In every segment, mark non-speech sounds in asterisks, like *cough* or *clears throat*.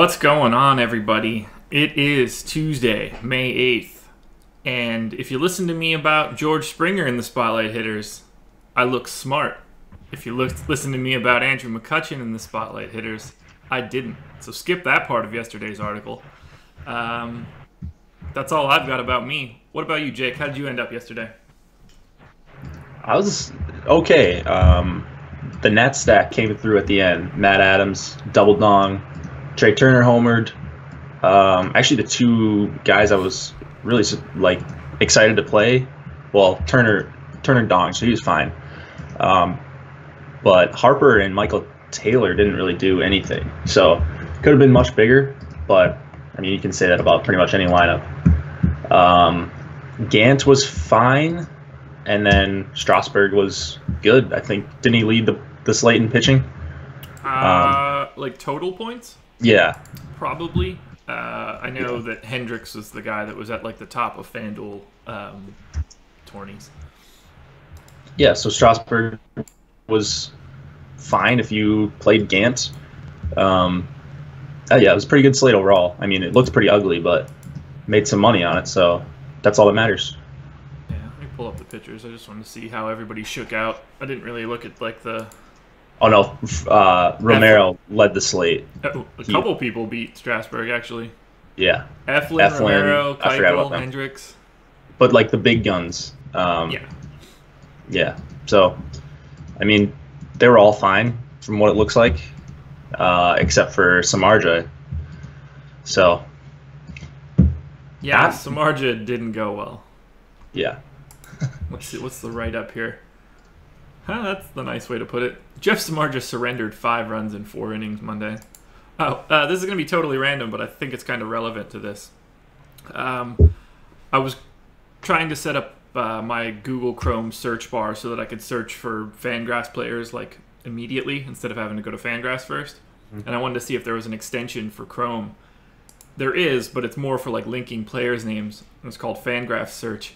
What's going on, everybody? It is Tuesday, May 8th. And if you listen to me about George Springer in the Spotlight Hitters, I look smart. If you look, listen to me about Andrew McCutchen in the Spotlight Hitters, I didn't. So skip that part of yesterday's article. Um, that's all I've got about me. What about you, Jake? How did you end up yesterday? I was okay. Um, the net stack came through at the end. Matt Adams, double dong. Trea Turner homered. Um, actually, the two guys I was really like excited to play. Well, Turner Turner dong, so he was fine. Um, but Harper and Michael Taylor didn't really do anything. So could have been much bigger, but I mean you can say that about pretty much any lineup. Um, Gant was fine, and then Strasburg was good. I think didn't he lead the the slate in pitching? Uh, like total points? Yeah, Probably. Uh, I know that Hendricks was the guy that was at like the top of FanDuel um, tourneys. yeah. So Strasburg was fine if you played Gant. Um, uh, yeah, it was a pretty good slate overall. I mean, it looked pretty ugly, but made some money on it, so that's all that matters. Yeah, let me pull up the pictures. I just wanted to see how everybody shook out. I didn't really look at like the. Oh no, uh, Romero led the slate. A He- couple people beat Strasburg actually. Yeah, Eflin, Eflin, Romero, I forgot about Keuchel. Hendricks. but like the big guns. Um, Yeah. Yeah. So, I mean, they were all fine from what it looks like, uh, except for Samardzija. So, Yeah, Ah. Samardzija didn't go well. yeah. What's the, what's the write up here? Huh, that's the nice way to put it. Jeff Samardzija surrendered five runs in four innings Monday. Oh, uh, this is going to be totally random, but I think it's kind of relevant to this. Um, I was trying to set up uh, my Google Chrome search bar so that I could search for Fangraphs players like immediately instead of having to go to Fangraphs 1st And I wanted to see if there was an extension for Chrome. There is, but it's more for like linking players' names. It's called Fangraphs Search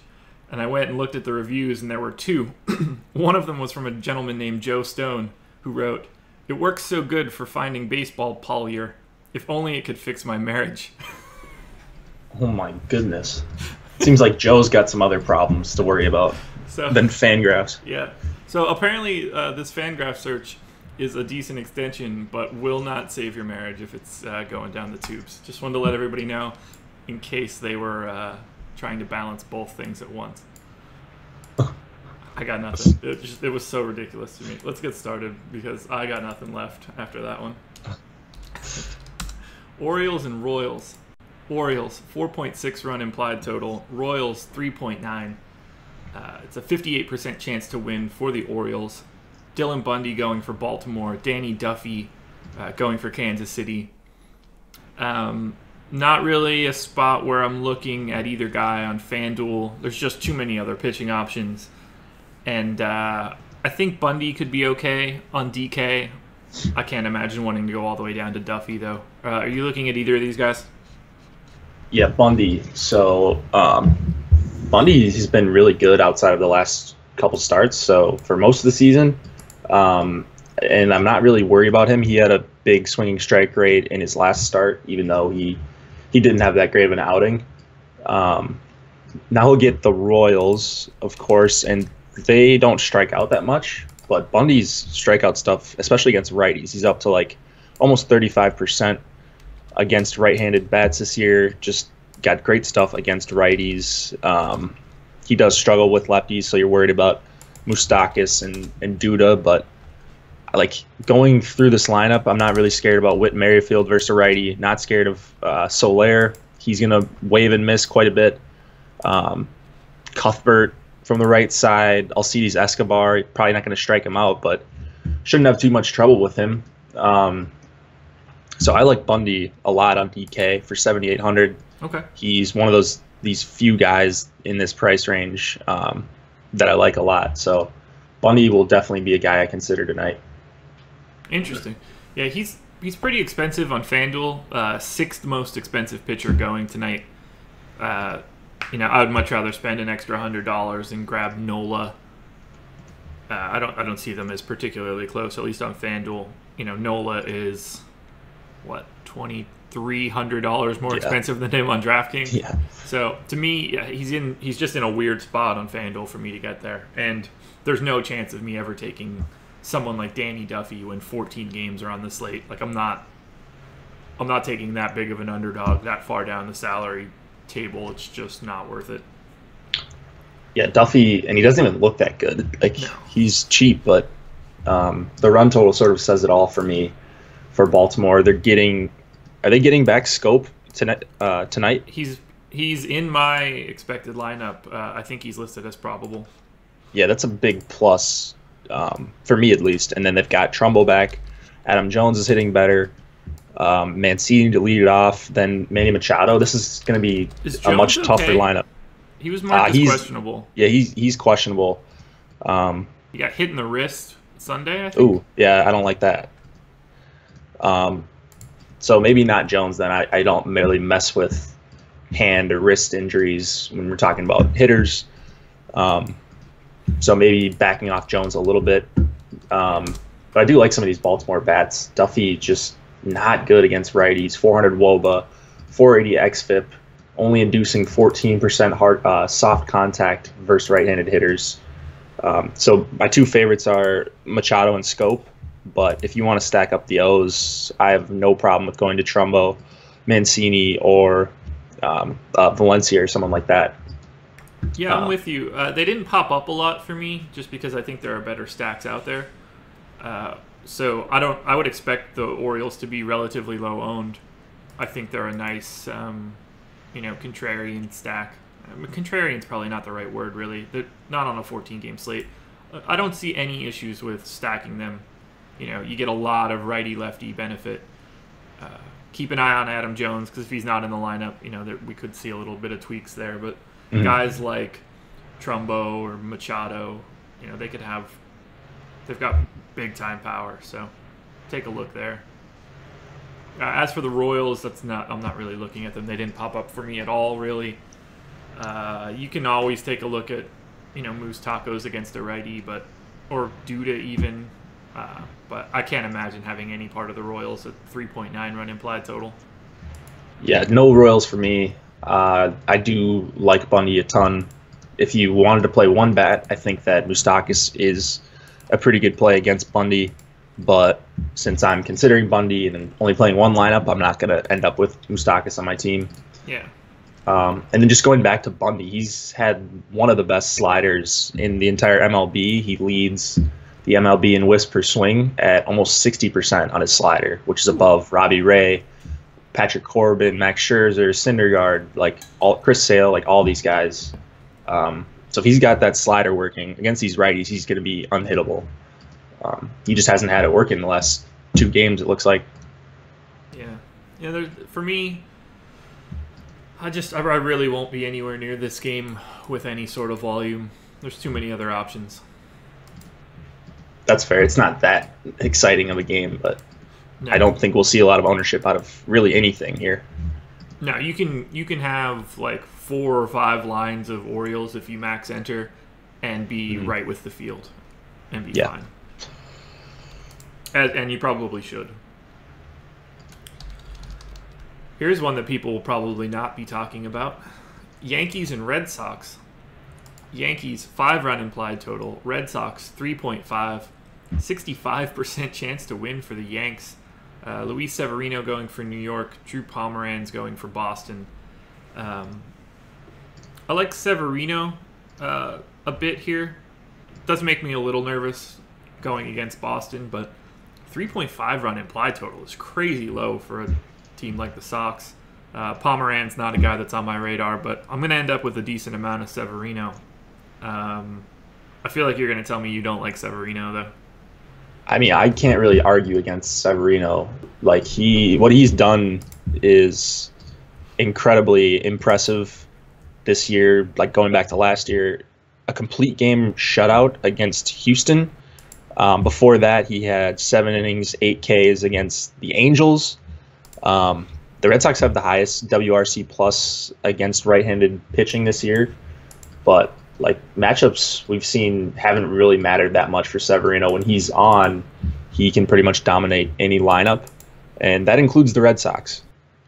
and I went and looked at the reviews, and there were two. *clears throat* One of them was from a gentleman named Joe Stone, who wrote, "It works so good for finding baseball polyer. If only it could fix my marriage." *laughs* Oh my goodness. Seems like Joe's got some other problems to worry about So than Fangraphs. yeah. So apparently, uh, this Fangraph search is a decent extension, but will not save your marriage if it's uh, going down the tubes. Just wanted to let everybody know, in case they were uh, trying to balance both things at once. *laughs* I got nothing. *laughs* It, just, it was so ridiculous to me. Let's get started because I got nothing left after that one. *laughs* Orioles and Royals. Orioles 4.6 run implied total. Royals 3.9. Uh, it's a 58% chance to win for the Orioles. Dylan Bundy going for Baltimore. Danny Duffy uh, going for Kansas City. Um, not really a spot where I'm looking at either guy on FanDuel. There's just too many other pitching options. And uh, I think Bundy could be okay on DK. I can't imagine wanting to go all the way down to Duffy, though. Uh, are you looking at either of these guys? Yeah, Bundy. So, um, Bundy has been really good outside of the last couple starts. So, for most of the season, um, and I'm not really worried about him. He had a big swinging strike rate in his last start, even though he he didn't have that great of an outing. Um, now he'll get the Royals, of course, and they don't strike out that much. But Bundy's strikeout stuff, especially against righties, he's up to like almost 35% against right-handed bats this year. Just got great stuff against righties. Um, he does struggle with lefties, so you're worried about Moustakas and, and Duda, but like going through this lineup, I'm not really scared about Whit Merrifield versus a righty. Not scared of uh, Soler. He's gonna wave and miss quite a bit. Um, Cuthbert from the right side. Alcides Escobar probably not gonna strike him out, but shouldn't have too much trouble with him. Um, so I like Bundy a lot on DK for 7,800. Okay. He's one of those these few guys in this price range um, that I like a lot. So Bundy will definitely be a guy I consider tonight. Interesting. Yeah, he's he's pretty expensive on FanDuel. Uh, sixth most expensive pitcher going tonight. Uh, you know, I would much rather spend an extra hundred dollars and grab Nola. Uh, I don't I don't see them as particularly close, at least on FanDuel. You know, Nola is what twenty three hundred dollars more Yeah. expensive than him on DraftKings. Yeah. So to me, yeah, he's in. He's just in a weird spot on FanDuel for me to get there, and there's no chance of me ever taking someone like Danny Duffy when 14 games are on the slate. Like I'm not. I'm not taking that big of an underdog that far down the salary table. It's just not worth it. Yeah, Duffy, and he doesn't even look that good. Like No. he's cheap, but um, the run total sort of says it all for me. For Baltimore, they're getting, are they getting back Schoop tonight? Uh, tonight? He's he's in my expected lineup. Uh, I think he's listed as probable. Yeah, that's a big plus um, for me at least. And then they've got Trumbo back. Adam Jones is hitting better. Um, Mancini to lead it off. Then Manny Machado. This is going to be Is a much Jones tougher lineup. He was marked Uh, as he's- questionable. Yeah, he's he's questionable. Um, He got hit in the wrist Sunday. I think. Ooh, yeah, I don't like that. Um, so maybe not Jones. Then I, I don't really mess with hand or wrist injuries when we're talking about hitters. Um, so maybe backing off Jones a little bit. Um, but I do like some of these Baltimore bats. Duffy just not good against righties. 400 WOBA, 480 xFIP, only inducing 14% hard uh, soft contact versus right-handed hitters. Um, so my two favorites are Machado and Schoop. But if you want to stack up the O's, I have no problem with going to Trumbo, Mancini, or um, uh, Valencia or someone like that. Yeah, I'm Uh, with you. Uh, they didn't pop up a lot for me, just because I think there are better stacks out there. Uh, so I don't. I would expect the Orioles to be relatively low owned. I think they're a nice, um, you know, contrarian stack. I mean, contrarian's probably not the right word, really. They're not on a 14 game slate. Uh, I don't see any issues with stacking them. You know, you get a lot of righty lefty benefit. Uh, keep an eye on Adam Jones because if he's not in the lineup, you know, there, we could see a little bit of tweaks there. But Mhm. guys like Trumbo or Machado, you know, they could have, they've got big time power. So take a look there. Uh, as for the Royals, that's not, I'm not really looking at them. They didn't pop up for me at all, really. Uh, you can always take a look at, you know, Moustakas against a righty, but, or Duda even. Uh, but I can't imagine having any part of the Royals at 3.9 run implied total. Yeah, no Royals for me. Uh, I do like Bundy a ton. If you wanted to play one bat, I think that Moustakas is a pretty good play against Bundy. But since I'm considering Bundy and only playing one lineup, I'm not going to end up with Moustakas on my team. Yeah. Um, and then just going back to Bundy, he's had one of the best sliders in the entire MLB. He leads the MLB in whiffs per swing at almost 60% on his slider, which is above Robbie Ray, Patrick Corbin, Max Scherzer, Syndergaard, like all Chris Sale, like all these guys. Um, so if he's got that slider working against these righties, he's going to be unhittable. Um, he just hasn't had it work in the last two games. It looks like. Yeah, yeah. There's, for me, I just I, I really won't be anywhere near this game with any sort of volume. There's too many other options. That's fair. It's not that exciting of a game, but No, I don't think we'll see a lot of ownership out of really anything here. No, you can you can have like four or five lines of Orioles if you max enter, and be Mhm. right with the field, and be Yeah. fine. And, and you probably should. Here's one that people will probably not be talking about: Yankees and Red Sox. Yankees five run implied total. Red Sox 3.5. 65% chance to win for the Yanks. Uh, Luis Severino going for New York. Drew Pomeranz going for Boston. Um, I like Severino uh, a bit here. Does make me a little nervous going against Boston, but 3.5 run implied total is crazy low for a team like the Sox. Uh, Pomeranz not a guy that's on my radar, but I'm going to end up with a decent amount of Severino. Um, I feel like you're going to tell me you don't like Severino, though. I mean, I can't really argue against Severino. Like he, what he's done is incredibly impressive this year. Like going back to last year, a complete game shutout against Houston. Um, before that, he had seven innings, eight Ks against the Angels. Um, the Red Sox have the highest WRC plus against right-handed pitching this year, but like matchups we've seen haven't really mattered that much for Severino. When he's on, he can pretty much dominate any lineup, and that includes the Red Sox.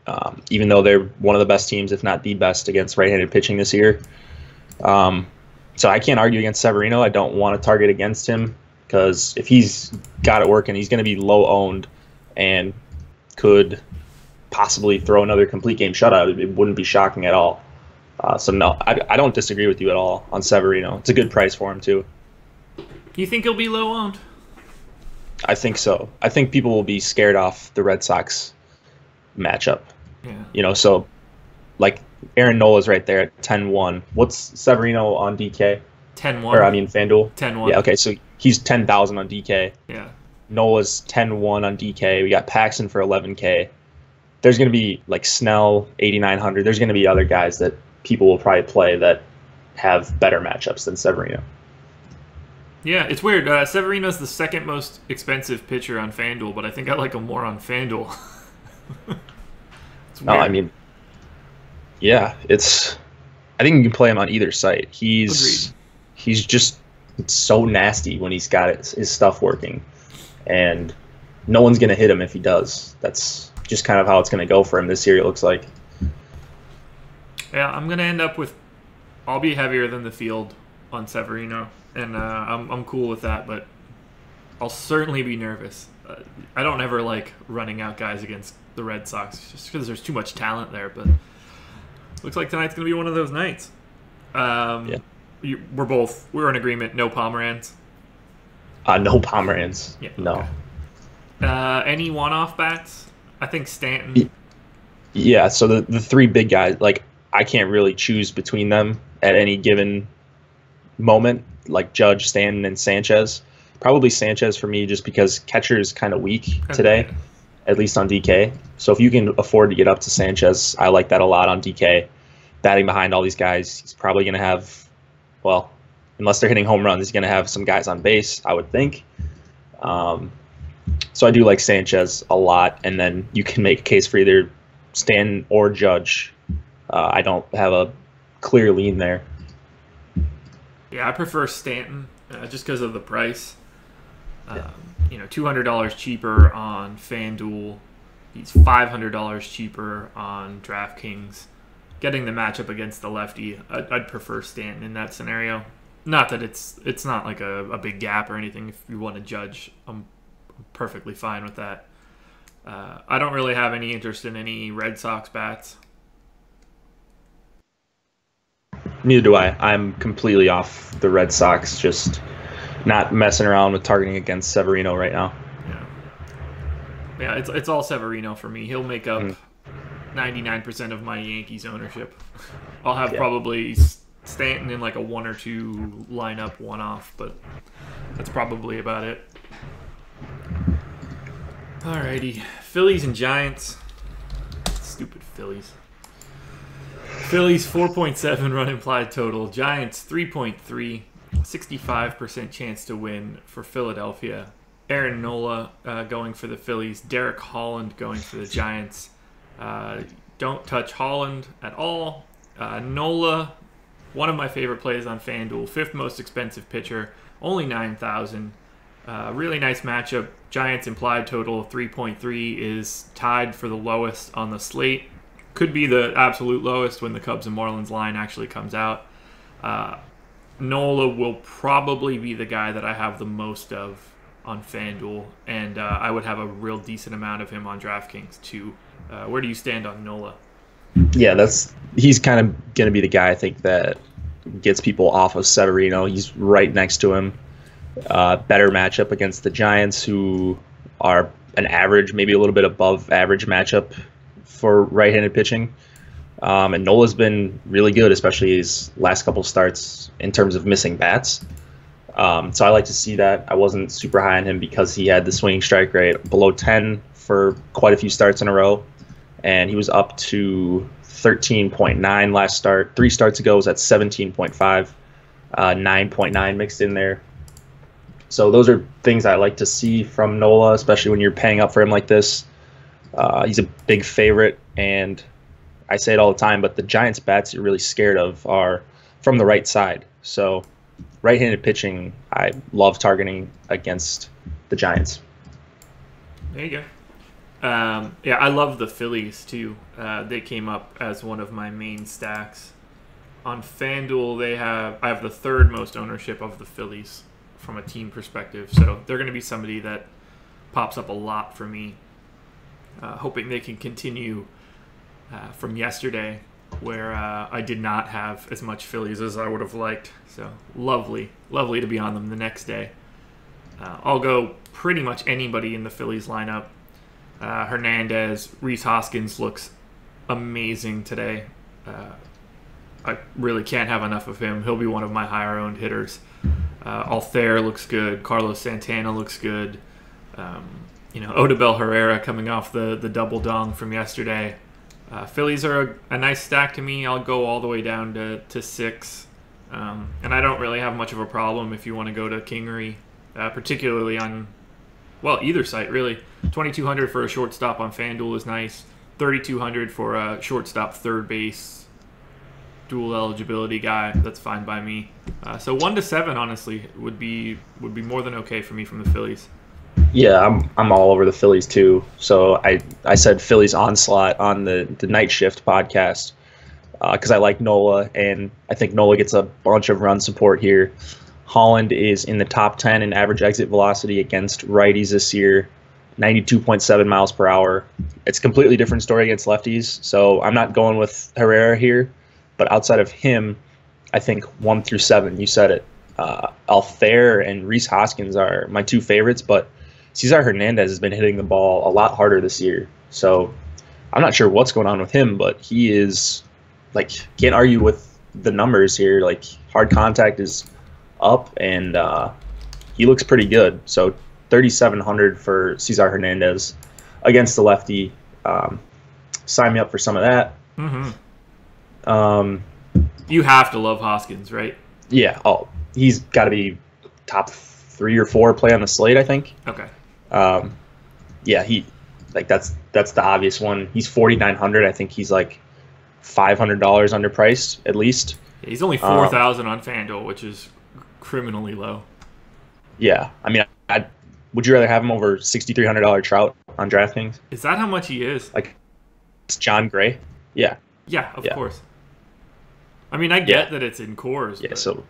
um, even though they're one of the best teams, if not the best, against right-handed pitching this year. Um, so I can't argue against Severino. I don't want to target against him because if he's got it working, he's going to be low owned and could possibly throw another complete game shutout. It wouldn't be shocking at all. Uh, so no, I, I don't disagree with you at all on Severino. It's a good price for him too. You think he'll be low owned? I think so. I think people will be scared off the Red Sox matchup. Yeah. You know, so like Aaron Nola's right there at 10-1. What's Severino on DK? 10-1. Or I mean FanDuel? 10 1. Yeah, okay, so he's 10,000 on DK. Yeah. Nola's 10-1 on DK. We got Paxton for 11k. There's going to be like Snell 8900. There's going to be other guys that people will probably play that have better matchups than Severino. Yeah, it's weird. Uh, Severino's the second most expensive pitcher on FanDuel, but I think I like him more on FanDuel. *laughs* No. I mean, yeah, it's. I think you can play him on either site. He's Agreed. he's just so nasty when he's got his, his stuff working, and no one's gonna hit him if he does. That's just kind of how it's gonna go for him this year. It looks like. Yeah, I'm gonna end up with. I'll be heavier than the field on Severino, and uh, I'm I'm cool with that. But I'll certainly be nervous. Uh, I don't ever like running out guys against the Red Sox just because there's too much talent there. But looks like tonight's gonna be one of those nights. Um, Yeah. you, we're both we're in agreement. No Pomeranz. Uh, no Pomeranz. Yeah, No. okay. Uh, any one-off bats? I think Stanton. Yeah. So the the three big guys, like I can't really choose between them at any given moment. Like Judge, Stanton, and Sanchez. Probably Sanchez for me, just because catcher is kind of weak today. at least on DK. So if you can afford to get up to Sanchez, I like that a lot on DK. Batting behind all these guys, he's probably going to have, well, unless they're hitting home runs, he's going to have some guys on base, I would think. Um, so I do like Sanchez a lot, and then you can make a case for either Stan or Judge. Uh, I don't have a clear lean there. Yeah, I prefer Stanton uh, just because of the price. Um, You know, two hundred dollars cheaper on FanDuel. He's five hundred dollars cheaper on DraftKings. Getting the matchup against the lefty, I'd, I'd prefer Stanton in that scenario. Not that it's it's not like a, a big gap or anything. If you want to judge, I'm perfectly fine with that. Uh, I don't really have any interest in any Red Sox bats. Neither do I. I'm completely off the Red Sox, just not messing around with targeting against Severino right now. Yeah, yeah, it's it's all Severino for me. He'll make up ninety nine percent of my Yankees ownership. I'll have Yeah. probably Stanton in like a one or two lineup one off, but that's probably about it. Alrighty, Phillies and Giants. Stupid Phillies. Phillies 4.7 run implied total. Giants 3.3. 65% chance to win for Philadelphia. Aaron Nola uh, going for the Phillies. Derek Holland going for the Giants. Uh, don't touch Holland at all. Uh, Nola, one of my favorite plays on FanDuel. Fifth most expensive pitcher. Only 9,000. Uh, really nice matchup. Giants implied total of 3.3 is tied for the lowest on the slate. Could be the absolute lowest when the Cubs and Marlins line actually comes out. Uh, Nola will probably be the guy that I have the most of on FanDuel, and uh, I would have a real decent amount of him on DraftKings too. Uh, where do you stand on Nola? Yeah, that's he's kind of going to be the guy I think that gets people off of Severino. He's right next to him. Uh, better matchup against the Giants, who are an average, maybe a little bit above average matchup for right-handed pitching. Um, and Nola's been really good, especially his last couple starts in terms of missing bats. Um, so I like to see that. I wasn't super high on him because he had the swinging strike rate below 10 for quite a few starts in a row and he was up to 13.9 last start. Three starts ago was at 17.5, uh, 9.9 mixed in there. So those are things I like to see from Nola, especially when you're paying up for him like this. Uh, he's a big favorite, and I say it all the time, but the Giants' bats you're really scared of are from the right side. So right-handed pitching, I love targeting against the Giants. There you go. Um, yeah, I love the Phillies too. Uh, they came up as one of my main stacks. On FanDuel, they have I have the third most ownership of the Phillies from a team perspective, so they're going to be somebody that pops up a lot for me. Uh, hoping they can continue uh, from yesterday, where uh, I did not have as much Phillies as I would have liked. So lovely, lovely to be on them the next day. Uh, I'll go pretty much anybody in the Phillies lineup. Uh, Hernandez, Rhys Hoskins looks amazing today. Uh, I really can't have enough of him. He'll be one of my higher owned hitters. Uh, Altherr looks good. Carlos Santana looks good. Um, you know, Odubel Herrera coming off the, the double dong from yesterday. Uh, Phillies are a, a, nice stack to me. I'll go all the way down to, to six. Um, and I don't really have much of a problem if you want to go to Kingery, uh, particularly on, well, either site, really. 2200 for a shortstop on FanDuel is nice. 3200 for a shortstop third base dual eligibility guy. That's fine by me. Uh, so one to seven, honestly, would be would be more than okay for me from the Phillies. Yeah, I'm I'm all over the Phillies too. So I I said Phillies onslaught on the the night shift podcast because uh, I like Nola and I think Nola gets a bunch of run support here. Holland is in the top 10 in average exit velocity against righties this year, 92.7 miles per hour. It's a completely different story against lefties. So I'm not going with Herrera here, but outside of him, I think one through seven, you said it. Uh, Altherr and Rhys Hoskins are my two favorites, but Cesar Hernandez has been hitting the ball a lot harder this year. So I'm not sure what's going on with him, but he is like can't argue with the numbers here. Like hard contact is up, and uh, he looks pretty good. So 3,700 for Cesar Hernandez against the lefty. Um, sign me up for some of that. Mm-hmm. Um, you have to love Hoskins, right? Yeah. Oh, he's got to be top three or four play on the slate, I think. Okay. Um, yeah, he like that's that's the obvious one. He's forty nine hundred. I think he's like five hundred dollars underpriced at least. Yeah, he's only four thousand um, on FanDuel, which is criminally low. Yeah, I mean, I would you rather have him over sixty three hundred dollar Trout on DraftKings? Is that how much he is? Like, it's Jon Gray. Yeah. Yeah, of yeah. course. I mean, I get yeah. that it's in Coors. Yeah, but... so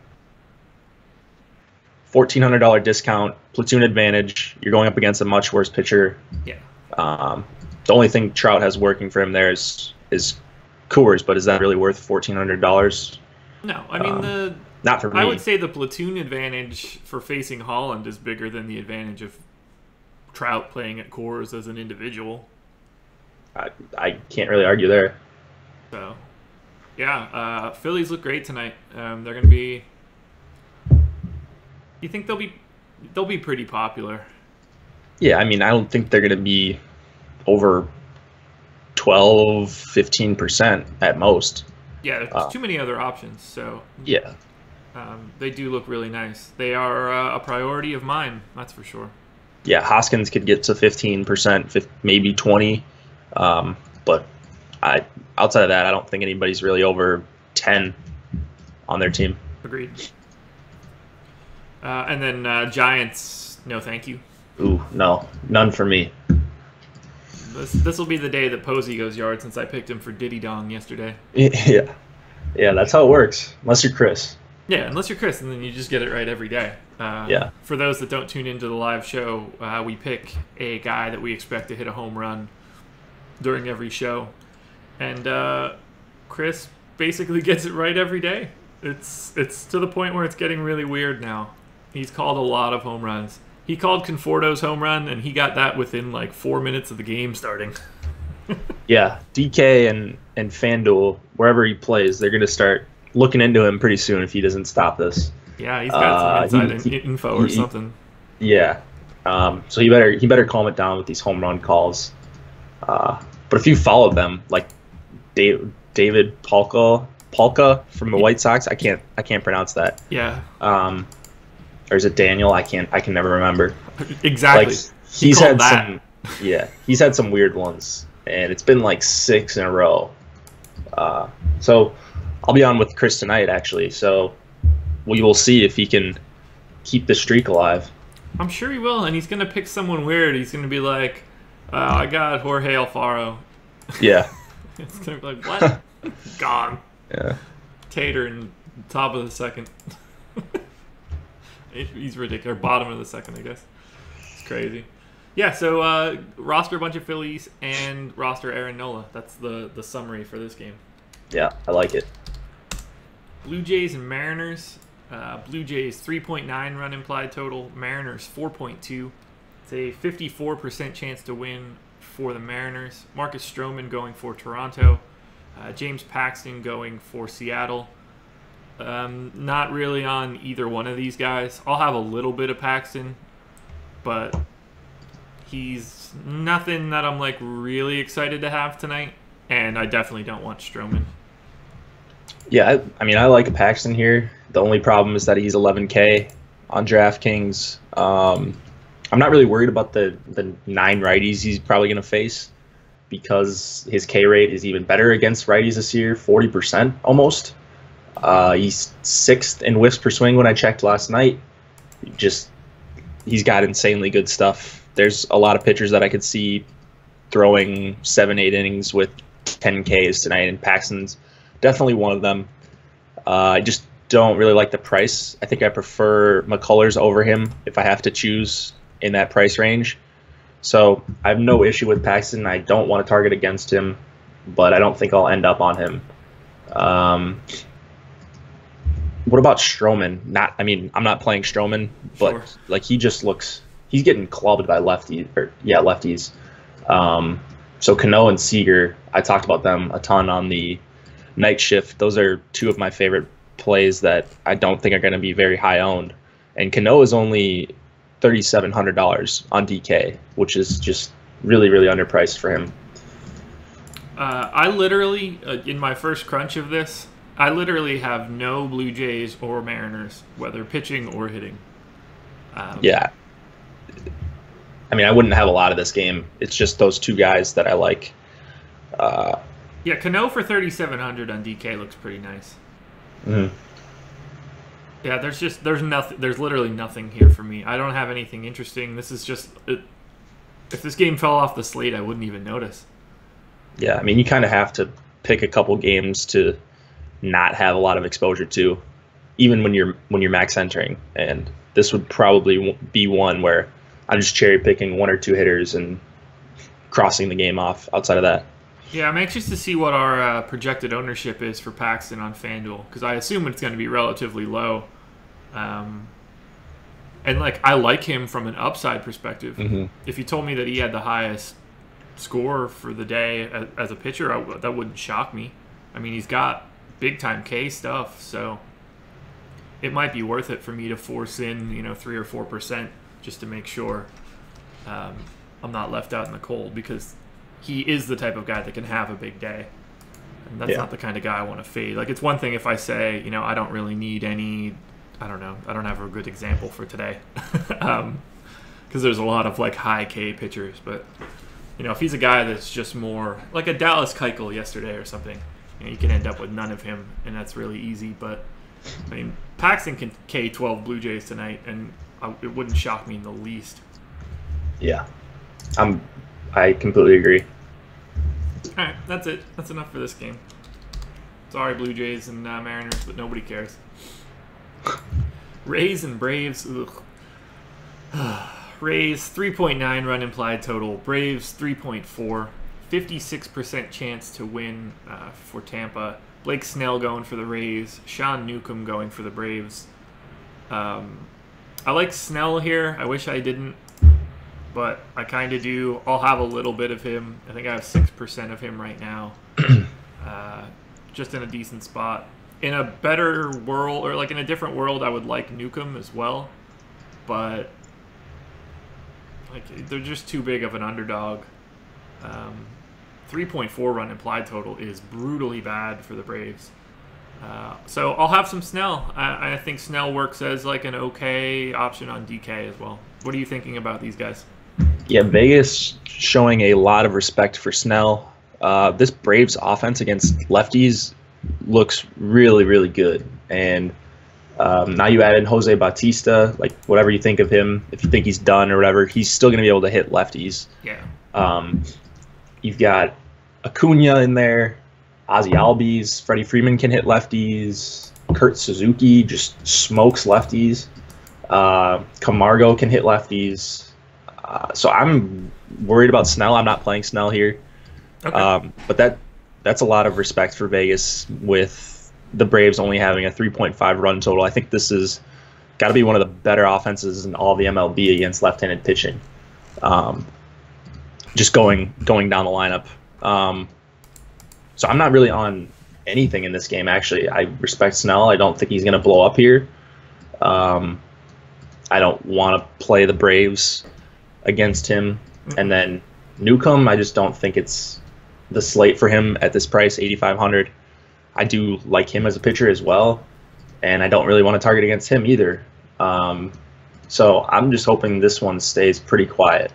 fourteen hundred dollar discount, platoon advantage. You're going up against a much worse pitcher. Yeah. Um, the only thing Trout has working for him there is is Coors, but is that really worth fourteen hundred dollars? No, I mean um, the not for me. I would say the platoon advantage for facing Holland is bigger than the advantage of Trout playing at Coors as an individual. I I can't really argue there. So, yeah, uh, Phillies look great tonight. Um, they're going to be you think they'll be they'll be pretty popular? Yeah, I mean, I don't think they're going to be over 12, 15% at most. Yeah, there's uh, too many other options. So yeah, um, they do look really nice. They are uh, a priority of mine, that's for sure. Yeah, Hoskins could get to 15%, maybe 20, um, but I outside of that, I don't think anybody's really over 10 on their team. Agreed. Uh, and then uh, Giants, no thank you. Ooh, no, none for me. This this will be the day that Posey goes yard since I picked him for Diddy Dong yesterday. *laughs* Yeah, yeah, that's how it works. Unless you're Chris. Yeah, unless you're Chris, and then you just get it right every day. Uh, yeah. For those that don't tune into the live show, uh, we pick a guy that we expect to hit a home run during every show, and uh, Chris basically *laughs* gets it right every day. It's it's to the point where it's getting really weird now. He's called a lot of home runs. He called Conforto's home run, and he got that within like four minutes of the game starting. *laughs* yeah, DK and and FanDuel, wherever he plays, they're gonna start looking into him pretty soon if he doesn't stop this. Yeah, he's got uh, some inside he, info or he, something. Yeah, um, so he better he better calm it down with these home run calls. Uh, but if you follow them, like Dave, David Palka, Palka from the White Sox, I can't I can't pronounce that. Yeah. Um, or is it Daniel? I can't I can never remember. *laughs* Exactly. Like, he's he had that. some yeah, he's had some weird ones, and it's been like six in a row. Uh, so I'll be on with Chris tonight actually. So we will see if he can keep the streak alive. I'm sure he will, and he's gonna pick someone weird. He's gonna be like, Uh, I got Jorge Alfaro. Yeah. *laughs* it's gonna be like what? *laughs* Gone. Yeah. Tater in top of the second. He's ridiculous. Bottom of the second, I guess. It's crazy. Yeah, so uh, roster a bunch of Phillies and roster Aaron Nola. That's the the summary for this game. Yeah, I like it. Blue Jays and Mariners. Uh, Blue Jays 3.9 run implied total. Mariners 4.2. It's a 54% chance to win for the Mariners. Marcus Stroman going for Toronto. Uh, James Paxton going for Seattle. Um, not really on either one of these guys. I'll have a little bit of Paxton, but he's nothing that I'm like really excited to have tonight. And I definitely don't want Stroman. Yeah, I, I mean, I like Paxton here. The only problem is that he's 11K on DraftKings. Um, I'm not really worried about the, the nine righties he's probably going to face because his K rate is even better against righties this year, 40% almost. Uh, he's sixth in whiffs per swing when I checked last night. Just he's got insanely good stuff. There's a lot of pitchers that I could see throwing seven, eight innings with 10 Ks tonight, and Paxton's definitely one of them. Uh, I just don't really like the price. I think I prefer McCullers over him if I have to choose in that price range. So I have no issue with Paxton. I don't want to target against him, but I don't think I'll end up on him. Um, what about Stroman? Not, I mean, I'm not playing Stroman, but Sure. like he just looks, he's getting clubbed by lefties, or yeah, lefties. Um, so Cano and Seager, I talked about them a ton on the night shift. Those are two of my favorite plays that I don't think are going to be very high owned. And Cano is only thirty seven hundred dollars on DK, which is just really really underpriced for him. Uh, I literally, uh, in my first crunch of this, I literally have no Blue Jays or Mariners, whether pitching or hitting. Um, Yeah. I mean, I wouldn't have a lot of this game. It's just those two guys that I like. Uh, Yeah, Cano for 3,700 on DK looks pretty nice. mhm. Yeah, there's just, there's nothing, there's literally nothing here for me. I don't have anything interesting. This is just, it, if this game fell off the slate, I wouldn't even notice. Yeah, I mean, you kind of have to pick a couple games to not have a lot of exposure to, even when you're when you're max entering. And this would probably be one where I'm just cherry picking one or two hitters and crossing the game off. Outside of that, Yeah, I'm anxious to see what our uh, projected ownership is for Paxton on FanDuel because I assume it's going to be relatively low. Um, and like, I like him from an upside perspective. Mhm. If you told me that he had the highest score for the day as, as a pitcher, I that wouldn't shock me. I mean, he's got big time K stuff, so it might be worth it for me to force in, you know, three or four percent just to make sure um, I'm not left out in the cold because he is the type of guy that can have a big day. And that's Yeah. not the kind of guy I want to fade. Like, it's one thing if I say, you know, I don't really need any, I don't know, I don't have a good example for today. *laughs* um, because there's a lot of like high K pitchers, but you know, if he's a guy that's just more like a Dallas Keuchel yesterday or something, you, know, you can end up with none of him, and that's really easy. But I mean, Paxton can K 12 Blue Jays tonight, and I, it wouldn't shock me in the least. yeah, I'm. I completely agree. All right, that's it. That's enough for this game. Sorry, Blue Jays and uh, Mariners, but nobody cares. Rays and Braves. Ugh. *sighs* Rays 3.9 run implied total. Braves 3.4. 56% chance to win uh, for Tampa. Blake Snell going for the Rays. Sean Newcomb going for the Braves. Um, I like Snell here. I wish I didn't, but I kind of do. I'll have a little bit of him. I think I have 6% of him right now. *clears throat* uh, just in a decent spot. In a better world, or like in a different world, I would like Newcomb as well, but like they're just too big of an underdog. Um, 3.4 run implied total is brutally bad for the Braves. Uh, so I'll have some Snell. I, I think Snell works as like an okay option on DK as well. What are you thinking about these guys? Yeah, Vegas showing a lot of respect for Snell. Uh, this Braves offense against lefties looks really, really good. And um, now you add in Jose Bautista, like whatever you think of him, if you think he's done or whatever, he's still going to be able to hit lefties. Yeah. Um, you've got Acuna in there, Ozzy Albies, Freddie Freeman can hit lefties, Kurt Suzuki just smokes lefties, uh, Camargo can hit lefties. Uh, so I'm worried about Snell. I'm not playing Snell here, Okay. um, but that that's a lot of respect for Vegas with the Braves only having a 3.5 run total. I think this is got to be one of the better offenses in all the MLB against left-handed pitching. Um, just going going down the lineup. Um, so I'm not really on anything in this game. Actually, I respect Snell. I don't think he's going to blow up here. Um, I don't want to play the Braves against him, and then Newcomb. I just don't think it's the slate for him at this price, 8,500. I do like him as a pitcher as well, and I don't really want to target against him either. Um, so I'm just hoping this one stays pretty quiet.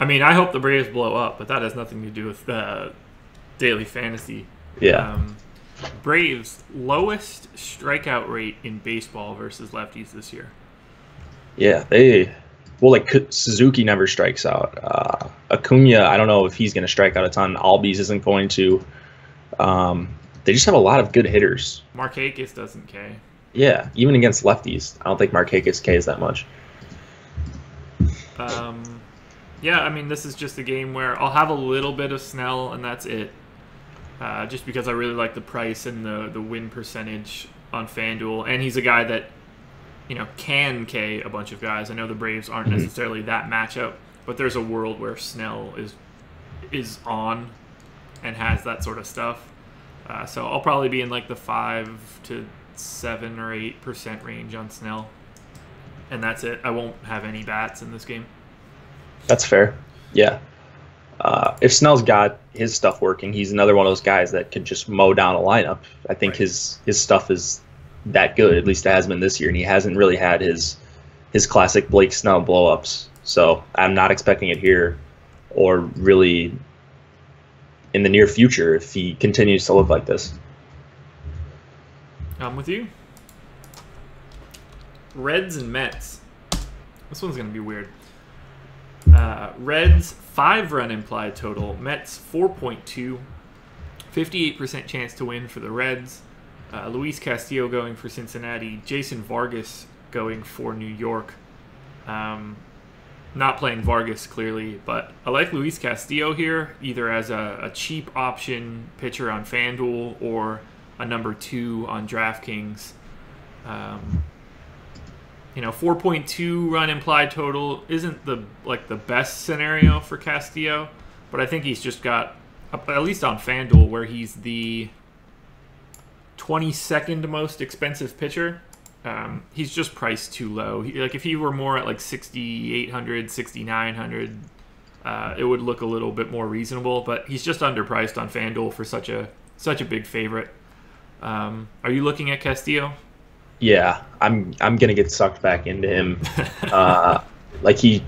I mean, I hope the Braves blow up, but that has nothing to do with uh, daily fantasy. Yeah. Um, Braves lowest strikeout rate in baseball versus lefties this year. Yeah, they well like Suzuki never strikes out. Uh, Acuna, I don't know if he's going to strike out a ton. Albies isn't going to. Um, they just have a lot of good hitters. Markakis doesn't K. Yeah, even against lefties, I don't think Marquez K is that much. Um, yeah, I mean, this is just a game where I'll have a little bit of Snell, and that's it. Uh, just because I really like the price and the, the win percentage on FanDuel. And he's a guy that, you know, can K a bunch of guys. I know the Braves aren't Mhm. necessarily that matchup, but there's a world where Snell is is on and has that sort of stuff. Uh, so I'll probably be in like the five to seven or eight percent range on Snell, and that's it. I won't have any bats in this game. That's fair. Yeah. Uh, if Snell's got his stuff working, he's another one of those guys that could just mow down a lineup. I think Right. his his stuff is that good. At least it has been this year, and he hasn't really had his his classic Blake Snell blowups. So I'm not expecting it here, or really in the near future if he continues to look like this. I'm with you. Reds and Mets. This one's gonna be weird. Uh, Reds five run implied total. Mets 4.2. 58% chance to win for the Reds. Uh, Luis Castillo going for Cincinnati. Jason Vargas going for New York. Um, not playing Vargas clearly, but I like Luis Castillo here, either as a, a cheap option pitcher on FanDuel or a number two on DraftKings. Um, you know, 4.2 run implied total isn't the like the best scenario for Castillo, but I think he's just got at least on FanDuel where he's the 22nd most expensive pitcher. Um, he's just priced too low. He, like if he were more at like 6,800, 6,900, uh, it would look a little bit more reasonable. But he's just underpriced on FanDuel for such a such a big favorite. Um, are you looking at Castillo? Yeah, I'm I'm gonna get sucked back into him. *laughs* uh, like he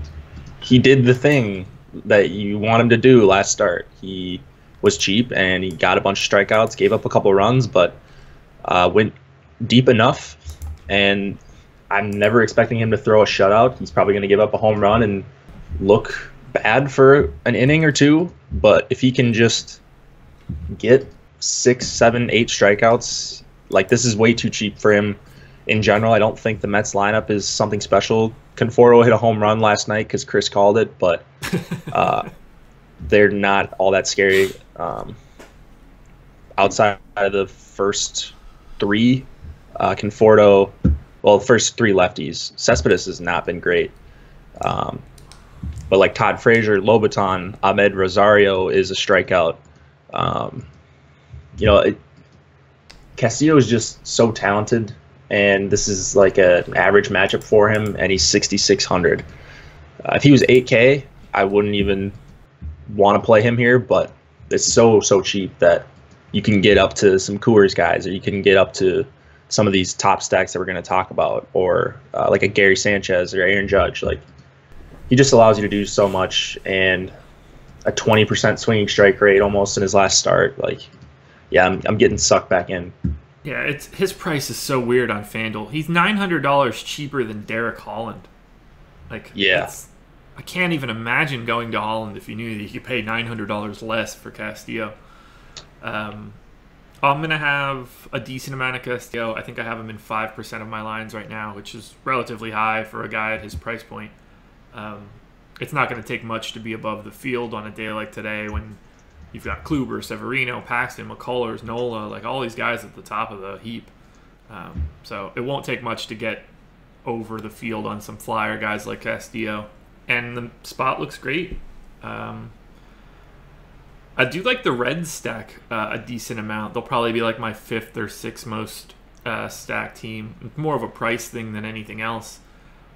he did the thing that you want him to do last start. He was cheap and he got a bunch of strikeouts, gave up a couple runs, but uh, went deep enough. And I'm never expecting him to throw a shutout. He's probably going to give up a home run and look bad for an inning or two. But if he can just get six, seven, eight strikeouts, like this is way too cheap for him in general. I don't think the Mets lineup is something special. Conforto hit a home run last night because Chris called it, but *laughs* uh, they're not all that scary. Um, outside of the first three, uh, Conforto, well, the first three lefties, Cespedes has not been great. Um, but like Todd Frazier, Lobaton, Amed Rosario is a strikeout. Um, you know, it, Castillo is just so talented, and this is like an average matchup for him, and he's 6,600. Uh, if he was 8K, I wouldn't even want to play him here, but it's so, so cheap that you can get up to some Coors guys, or you can get up to some of these top stacks that we're going to talk about, or uh, like a Gary Sanchez or Aaron Judge. Like, he just allows you to do so much, and a 20% swinging strike rate almost in his last start. Like, yeah, I'm, I'm getting sucked back in. Yeah, it's his price is so weird on FanDuel. He's nine hundred dollars cheaper than Derek Holland. Like Yeah. I can't even imagine going to Holland if you knew that you could pay nine hundred dollars less for Castillo. Um, I'm gonna have a decent amount of Castillo. I think I have him in five percent of my lines right now, which is relatively high for a guy at his price point. Um, it's not going to take much to be above the field on a day like today when you've got Kluber, Severino, Paxton, McCullers, Nola, like all these guys at the top of the heap. Um, so it won't take much to get over the field on some flyer guys like Castillo. And the spot looks great. Um, I do like the Reds stack uh, a decent amount. They'll probably be like my fifth or sixth most uh, stacked team. More of a price thing than anything else.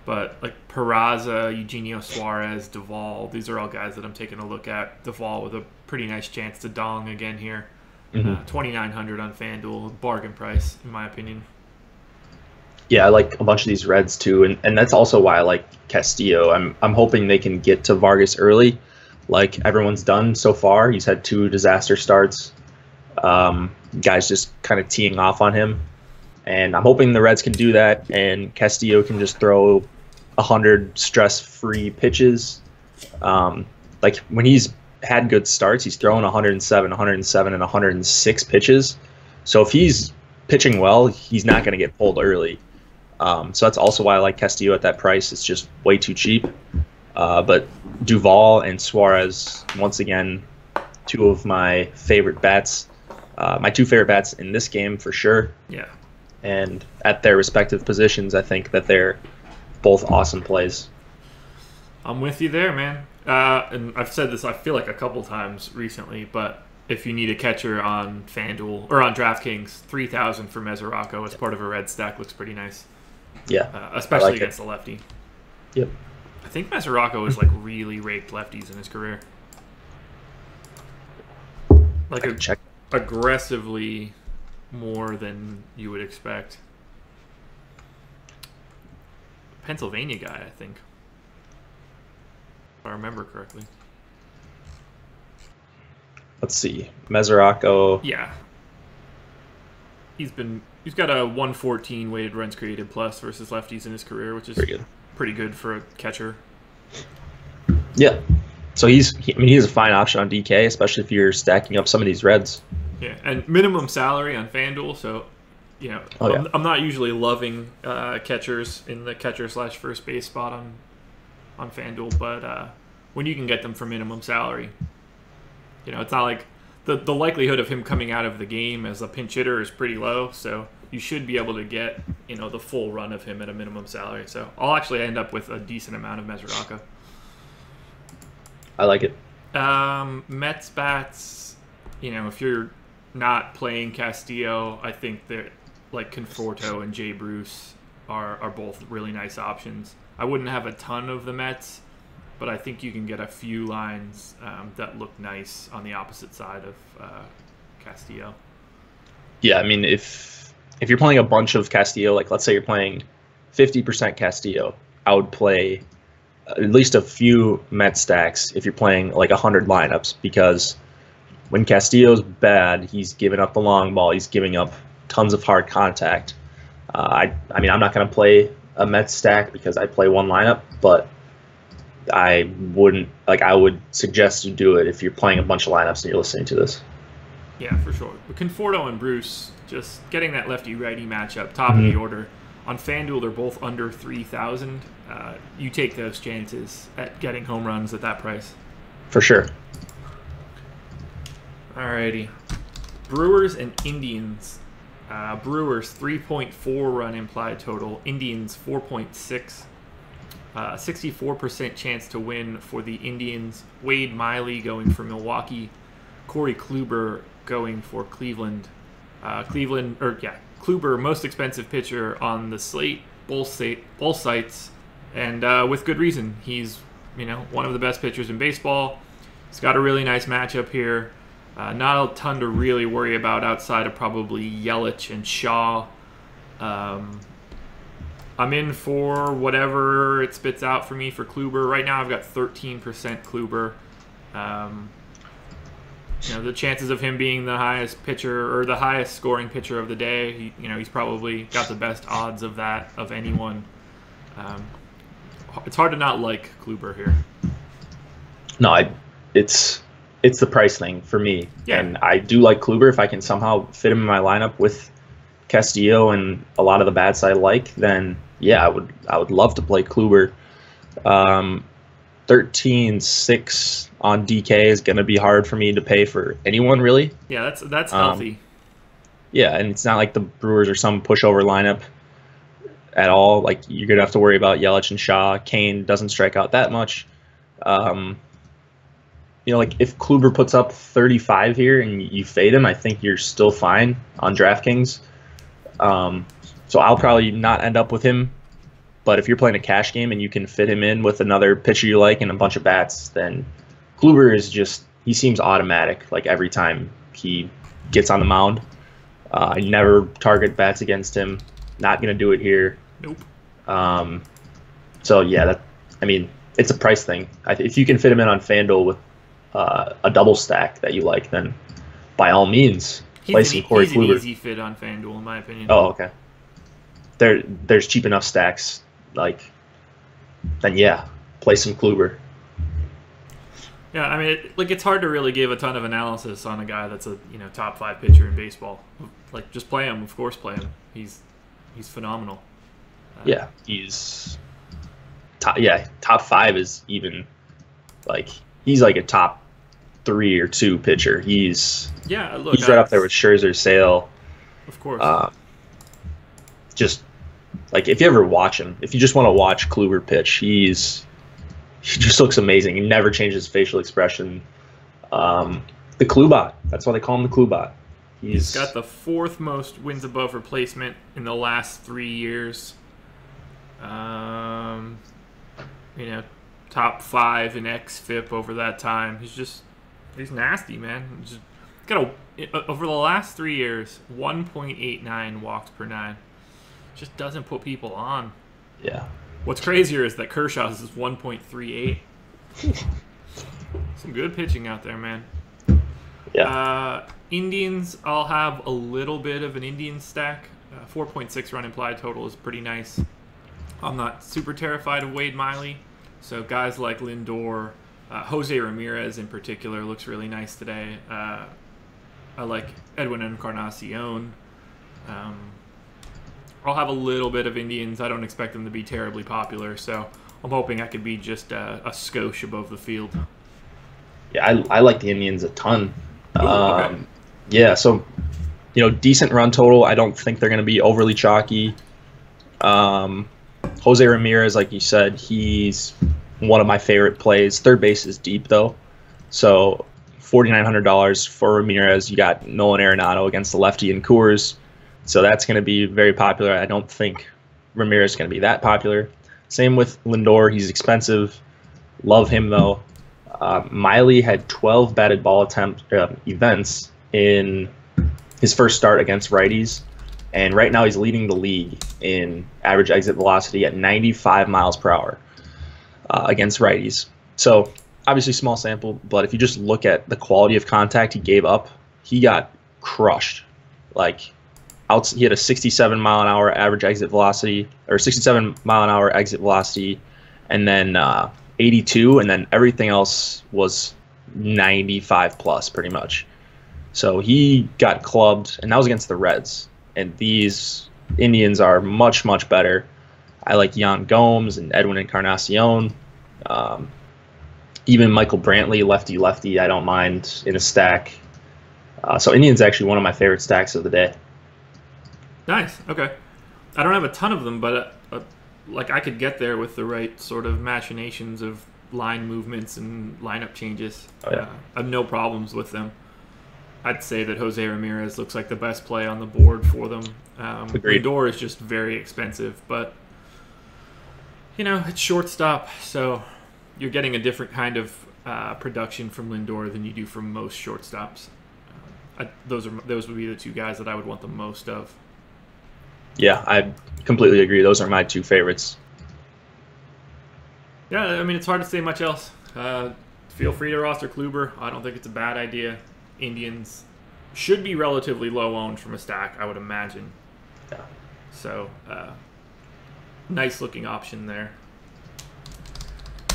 But like Peraza, Eugenio Suarez, Duvall, these are all guys that I'm taking a look at. Duvall with a pretty nice chance to dong again here. Mm-hmm. Uh, 2900 on FanDuel, bargain price in my opinion. Yeah, I like a bunch of these Reds too, and, and that's also why I like Castillo. I'm I'm hoping they can get to Vargas early, like everyone's done so far. He's had two disaster starts. Um, guys just kind of teeing off on him, and I'm hoping the Reds can do that, and Castillo can just throw 100 stress-free pitches. Um, like when he's had good starts, he's thrown 107, 107, and 106 pitches. So if he's pitching well, he's not going to get pulled early. Um, so that's also why I like Castillo at that price. It's just way too cheap. Uh, but Duvall and Suarez, once again, two of my favorite bats. Uh, my two favorite bats in this game for sure. Yeah. And at their respective positions, I think that they're both awesome plays. I'm with you there, man. Uh, and I've said this, I feel like a couple times recently, but if you need a catcher on FanDuel or on DraftKings, 3000 for Mesoraco as part of a red stack looks pretty nice. Yeah. Uh, especially like against it. the lefty. Yep. I think Mesoraco has like really raked lefties in his career. Like a, check. aggressively more than you would expect. Pennsylvania guy, I think. If I remember correctly. Let's see. Mesoraco. Yeah. He's been he's got a 114 weighted runs created plus versus lefties in his career, which is pretty good, pretty good for a catcher. Yeah. So he's he, I mean he's a fine option on DK, especially if you're stacking up some of these reds. Yeah, and minimum salary on FanDuel, so you know, oh, yeah. I'm, I'm, not usually loving uh, catchers in the catcher slash first base spot on on FanDuel, but uh, when you can get them for minimum salary, you know, it's not like the the likelihood of him coming out of the game as a pinch hitter is pretty low, so you should be able to get you know the full run of him at a minimum salary. So I'll actually end up with a decent amount of Mesoraco. I like it. Um, Mets bats, you know, if you're not playing Castillo, I think that like Conforto and Jay Bruce are, are both really nice options. I wouldn't have a ton of the Mets, but I think you can get a few lines um, that look nice on the opposite side of uh, Castillo. Yeah, I mean, if if you're playing a bunch of Castillo, like let's say you're playing 50% Castillo, I would play at least a few Met stacks if you're playing like 100 lineups because when Castillo's bad, he's giving up the long ball, he's giving up tons of hard contact. Uh, I, I mean, I'm not going to play a Mets stack because I play one lineup, but I wouldn't like. I would suggest you do it if you're playing a bunch of lineups and you're listening to this. Yeah, for sure. But Conforto and Bruce just getting that lefty righty matchup, top mm-hmm. of the mm-hmm. order. On FanDuel, they're both under three thousand. Uh, you take those chances at getting home runs at that price. For sure. Alrighty. Brewers and Indians uh, Brewers 3.4 run implied total. Indians 4.6. Uh, 64% chance to win for the Indians. Wade Miley going for Milwaukee. Corey Kluber going for Cleveland. Uh, Cleveland, or yeah, Kluber, most expensive pitcher on the slate, both, sites, and uh, with good reason. He's, you know, one of the best pitchers in baseball. He's got a really nice matchup here. Uh, not a ton to really worry about outside of probably Yelich and Shaw. Um, I'm in for whatever it spits out for me for Kluber. Right now, I've got 13% Kluber. Um, you know, the chances of him being the highest pitcher or the highest scoring pitcher of the day, he, you know, he's probably got the best odds of that of anyone. Um, it's hard to not like Kluber here. No, I, it's it's the price thing for me, Yeah. and I do like Kluber. If I can somehow fit him in my lineup with Castillo and a lot of the bats I like, then yeah, I would I would love to play Kluber. Um, 13-6 on DK is going to be hard for me to pay for anyone really. Yeah, that's that's Um, healthy. Yeah, and it's not like the Brewers are some pushover lineup at all. Like you're gonna have to worry about Yelich and Shaw. Kane doesn't strike out that much. Um, you know, like if Kluber puts up 35 here and you fade him, I think you're still fine on DraftKings. Um, so I'll probably not end up with him. But if you're playing a cash game and you can fit him in with another pitcher you like and a bunch of bats, then Kluber is just he seems automatic. Like every time he gets on the mound, uh, I never target bats against him. Not gonna do it here. Nope. Um, so yeah, that I mean, it's a price thing. I, if you can fit him in on FanDuel with uh, a double stack that you like, then by all means, play He's, some an, Corey he's an easy fit on FanDuel, in my opinion. Oh, okay. There, there's cheap enough stacks. Like, then yeah, play some Kluber. Yeah, I mean, it, like it's hard to really give a ton of analysis on a guy that's a you know top five pitcher in baseball. Like, just play him, of course, play him. He's he's phenomenal. Uh, Yeah, he's top. Yeah, top five is even like he's like a top three or two pitcher. He's yeah. Look, he's right I- up there with Scherzer, Sale. of course. Uh, just like if you ever watch him, if you just want to watch Kluber pitch, he's he just looks amazing. He never changes facial expression. Um, the Klubot, that's why they call him the Klubot. He's got the fourth most wins above replacement in the last three years. Um, you know, top five in xFIP over that time. He's just he's nasty, man. He's just got a over the last three years, 1.89 walks per nine. Just doesn't put people on. yeah, What's crazier is that Kershaw's is 1.38. Some good pitching out there, man. yeah. Uh, Indians, I'll have a little bit of an Indian stack. Uh, 4.6 run implied total is pretty nice. I'm not super terrified of Wade Miley. So guys like Lindor, uh, Jose Ramirez in particular looks really nice today. Uh, I like Edwin Encarnacion. Um, I'll have a little bit of Indians. I don't expect them to be terribly popular, so I'm hoping I could be just uh, a skosh above the field. Yeah, I, I like the Indians a ton. Ooh, okay. um, Yeah, so you know, decent run total. I don't think they're going to be overly chalky. Um, Jose Ramirez, like you said, he's one of my favorite plays. Third base is deep though, so forty nine hundred dollars for Ramirez. You got Nolan Arenado against the lefty in Coors, so that's going to be very popular. I don't think Ramirez is going to be that popular. Same with Lindor. He's expensive. Love him though. Uh, Miley had 12 batted ball attempt uh, events in his first start against righties, and right now he's leading the league in average exit velocity at 95 miles per hour uh, against righties. So obviously small sample, but if you just look at the quality of contact he gave up, he got crushed. Like outs, he had a 67 mile an hour average exit velocity, or 67 mile an hour exit velocity, and then uh, 82, and then everything else was 95 plus, pretty much. So he got clubbed, and that was against the Reds. And these Indians are much, much better. I like Yan Gomes and Edwin Encarnacion. Um, even Michael Brantley, lefty lefty, I don't mind in a stack. Uh, so Indians actually one of my favorite stacks of the day. Nice. Okay. I don't have a ton of them, but uh, uh, like I could get there with the right sort of machinations of line movements and lineup changes. Oh, yeah. uh, I have no problems with them. I'd say that Jose Ramirez looks like the best play on the board for them. Um, Agreed. Lindor is just very expensive, but you know it's shortstop, so you're getting a different kind of uh, production from Lindor than you do from most shortstops. Uh, I, those are those would be the two guys that I would want the most of. Yeah, I completely agree. Those are my two favorites. Yeah, I mean, it's hard to say much else. Uh, feel free to roster Kluber. I don't think it's a bad idea. Indians should be relatively low owned from a stack, I would imagine. Yeah. So, uh, nice looking option there.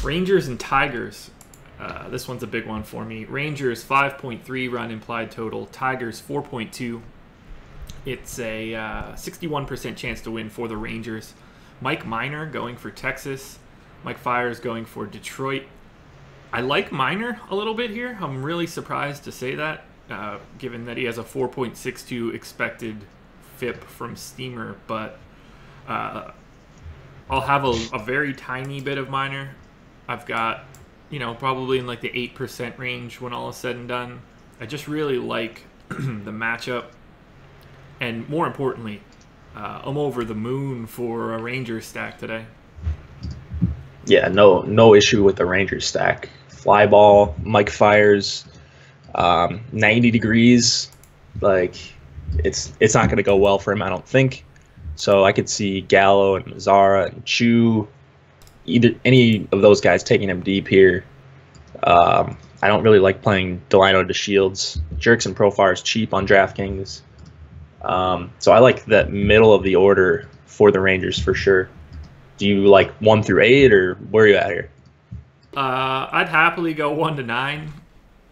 Rangers and Tigers. Uh, this one's a big one for me. Rangers 5.3 run implied total. Tigers 4.2. It's a uh, 61% chance to win for the Rangers. Mike Minor going for Texas. Mike Fiers going for Detroit. I like Minor a little bit here. I'm really surprised to say that, uh, given that he has a 4.62 expected FIP from Steamer, but uh, I'll have a, a, very tiny bit of Minor. I've got, you know, probably in like the 8% range when all is said and done. I just really like *clears throat* the matchup. And more importantly, uh, I'm over the moon for a Rangers stack today. Yeah, no, no issue with the Rangers stack. Fly ball, Mike Fiers, um, 90 degrees. Like, it's it's not going to go well for him, I don't think. So I could see Gallo and Mazara and Choo, either any of those guys taking him deep here. Um, I don't really like playing Delino DeShields. Jurickson Profar is cheap on DraftKings. Um, so I like that middle of the order for the Rangers for sure. Do you like one through eight, or where are you at here? Uh, I'd happily go one to nine.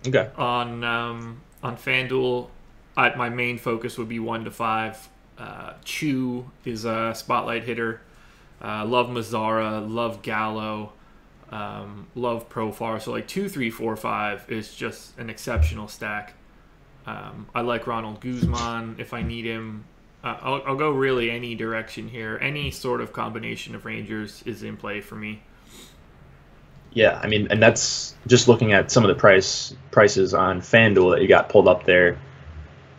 Okay. On um, on FanDuel, I, my main focus would be one to five. Uh, Choo is a spotlight hitter. Uh, love Mazara, love Gallo, um, love Profar. So like two, three, four, five is just an exceptional stack. Um, I like Ronald Guzman if I need him. Uh, I'll, I'll, go really any direction here. Any sort of combination of Rangers is in play for me. Yeah, I mean, and that's just looking at some of the price prices on FanDuel that you got pulled up there.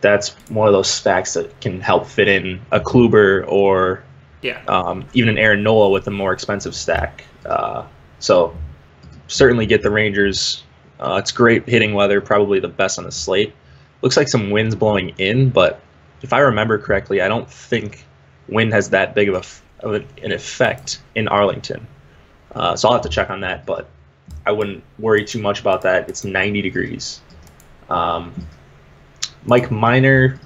That's one of those stacks that can help fit in a Kluber or yeah, um, even an Aaron Nola with a more expensive stack. Uh, so certainly get the Rangers. Uh, it's great hitting weather, probably the best on the slate looks like some wind's blowing in, but if I remember correctly, I don't think wind has that big of, a, of an effect in Arlington. Uh, so I'll have to check on that, but I wouldn't worry too much about that. It's 90 degrees. Um, Mike Minor,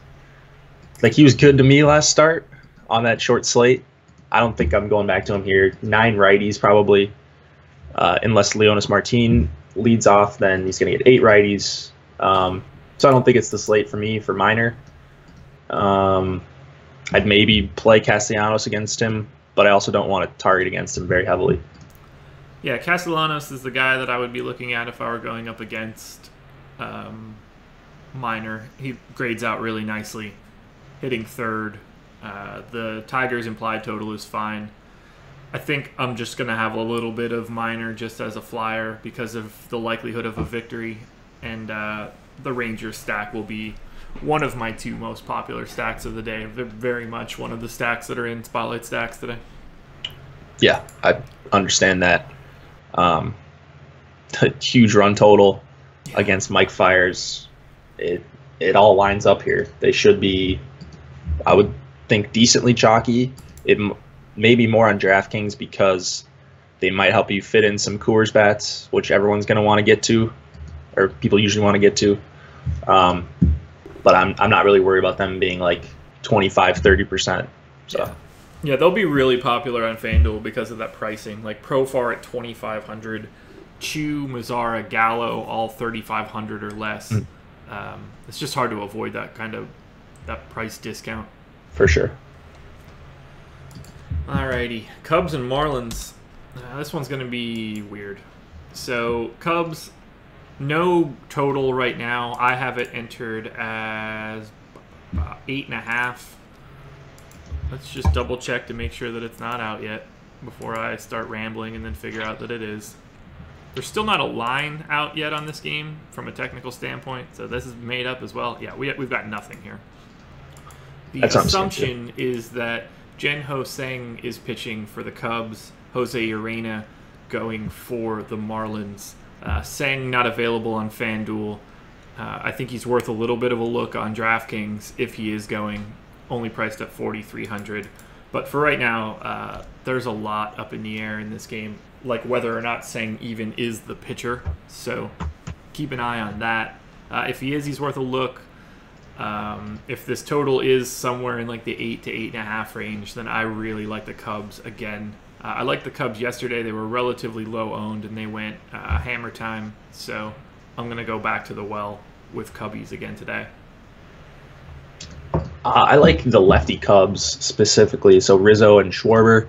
like he was good to me last start on that short slate. I don't think I'm going back to him here. Nine righties probably, uh, unless Leonys Martin leads off, then he's going to get eight righties. Um, so I don't think it's the slate for me for Minor. Um, I'd maybe play Castellanos against him, but I also don't want to target against him very heavily. Yeah, Castellanos is the guy that I would be looking at if I were going up against um, Minor. He grades out really nicely, hitting third. Uh, the Tigers' implied total is fine. I think I'm just going to have a little bit of Minor just as a flyer because of the likelihood of a victory. And uh, the Rangers stack will be one of my two most popular stacks of the day. They're very much one of the stacks that are in Spotlight stacks today. Yeah, I understand that. Um, huge run total against Mike Fiers. It it all lines up here. They should be, I would think, decently chalky. It may be more on DraftKings because they might help you fit in some Coors bats, which everyone's going to want to get to or people usually want to get to. Um, but I'm, I'm not really worried about them being like 25, 30%. So. Yeah. Yeah, they'll be really popular on FanDuel because of that pricing. Like Profar at 2500 Choo, Mazara, Gallo, all 3500 or less. Mm. Um, it's just hard to avoid that kind of that price discount. For sure. Alrighty, Cubs and Marlins. Uh, this one's going to be weird. So Cubs no total right now. I have it entered as eight and a half. Let's just double check to make sure that it's not out yet before I start rambling and then figure out that it is. There's still not a line out yet on this game from a technical standpoint, so this is made up as well. Yeah, we, we've got nothing here. The That's assumption is that Jen-Ho Tseng is pitching for the Cubs, Jose Urena going for the Marlins. Uh, Tseng not available on FanDuel. Uh, I think he's worth a little bit of a look on DraftKings if he is going, only priced at 4,300. But for right now, uh, there's a lot up in the air in this game, like whether or not Tseng even is the pitcher. So keep an eye on that. Uh, if he is, he's worth a look. Um, if this total is somewhere in like the eight to eight and a half range, then I really like the Cubs again. Uh, I like the Cubs yesterday. They were relatively low owned and they went uh, hammer time. So I'm going to go back to the well with Cubbies again today. Uh, I like the lefty Cubs specifically. So Rizzo and Schwarber.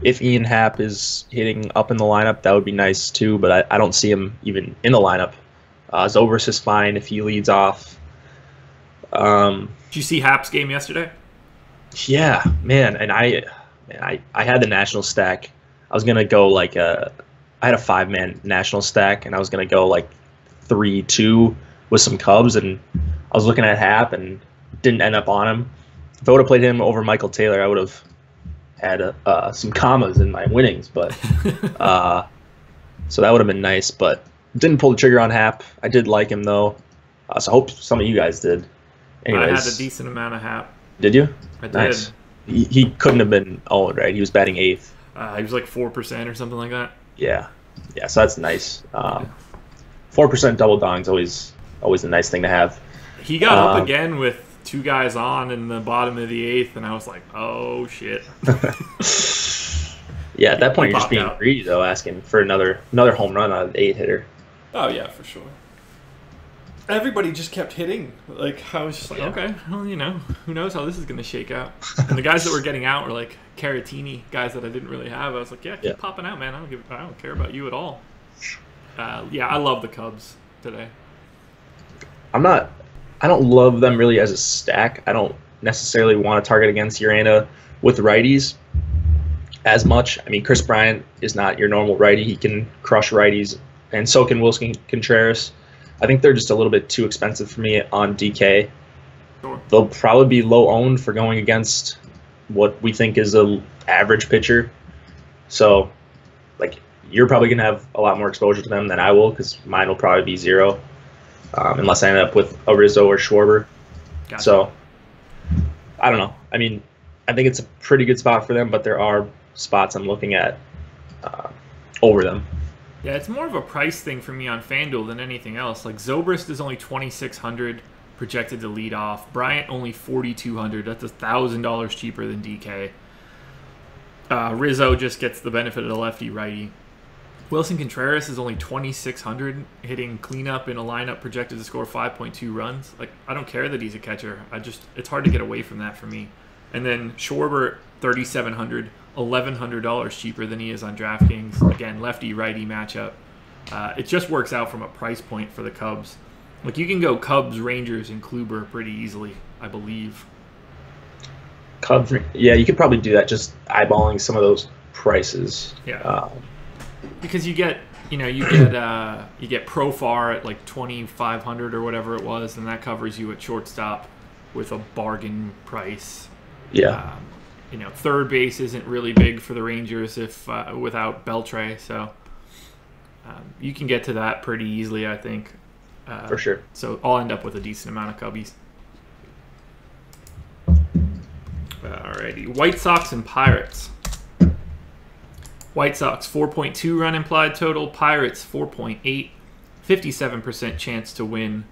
If Ian Happ is hitting up in the lineup, that would be nice too. But I, I don't see him even in the lineup. Uh, Zobrist is fine if he leads off. Um, Did you see Happ's game yesterday? Yeah, man, and I, man, I, I had the national stack. I was gonna go like a, I had a five man national stack, and I was gonna go like three two with some Cubs, and I was looking at Happ and didn't end up on him. If I would have played him over Michael Taylor, I would have had uh, some commas in my winnings, but *laughs* uh, so that would have been nice. But didn't pull the trigger on Happ. I did like him though, uh, so I hope some of you guys did. Anyways, I had a decent amount of Happ. Did you? I did. Nice. He, he couldn't have been owned, right? He was batting eighth. Uh, he was like four percent or something like that. Yeah, yeah. So that's nice. Um, Four percent double dong's always always a nice thing to have. He got up Um, again with two guys on in the bottom of the eighth, and I was like, "Oh shit!" *laughs* Yeah, at that point you're just being out. greedy though, asking for another another home run out of the eight hitter. Oh yeah, for sure. Everybody just kept hitting. Like I was just like, Yeah. okay, well, you know, who knows how this is gonna shake out. and the *laughs* guys that were getting out were like Caratini, guys that I didn't really have. I was like, yeah, keep Yeah. popping out, man. I don't give, I don't care about you at all. Uh, yeah, I love the Cubs today. I'm not. I don't love them really as a stack. I don't necessarily want to target against Urena with righties as much. I mean, Kris Bryant is not your normal righty. He can crush righties, and so can Willson Contreras. I think they're just a little bit too expensive for me on DK. They'll probably be low owned for going against what we think is a average pitcher. So, like, you're probably gonna have a lot more exposure to them than I will because mine will probably be zero, um, unless I end up with a Rizzo or Schwarber. Gotcha. So, I don't know. I mean, I think it's a pretty good spot for them, but there are spots I'm looking at uh, over them. Yeah, it's more of a price thing for me on FanDuel than anything else. Like Zobrist is only twenty six hundred projected to lead off. Bryant only forty two hundred. That's a thousand dollars cheaper than DK. Uh, Rizzo just gets the benefit of the lefty righty. Willson Contreras is only twenty six hundred, hitting cleanup in a lineup projected to score five point two runs. Like I don't care that he's a catcher. I just it's hard to get away from that for me. And then Schwarber thirty seven hundred. $1,100 cheaper than he is on DraftKings. Again, lefty righty matchup. Uh, it just works out from a price point for the Cubs. Like you can go Cubs, Rangers, and Kluber pretty easily, I believe. Cubs, yeah, you could probably do that just eyeballing some of those prices. Yeah. Um, Because you get, you know, you get uh, you get Profar at like twenty five hundred or whatever it was, and that covers you at shortstop with a bargain price. yeah. Um, you know, third base isn't really big for the Rangers if uh, without Beltre, so um, you can get to that pretty easily, I think. Uh, for sure. So I'll end up with a decent amount of Cubbies. Alrighty, White Sox and Pirates. White Sox 4.2 run implied total, Pirates 4.8, 57% chance to win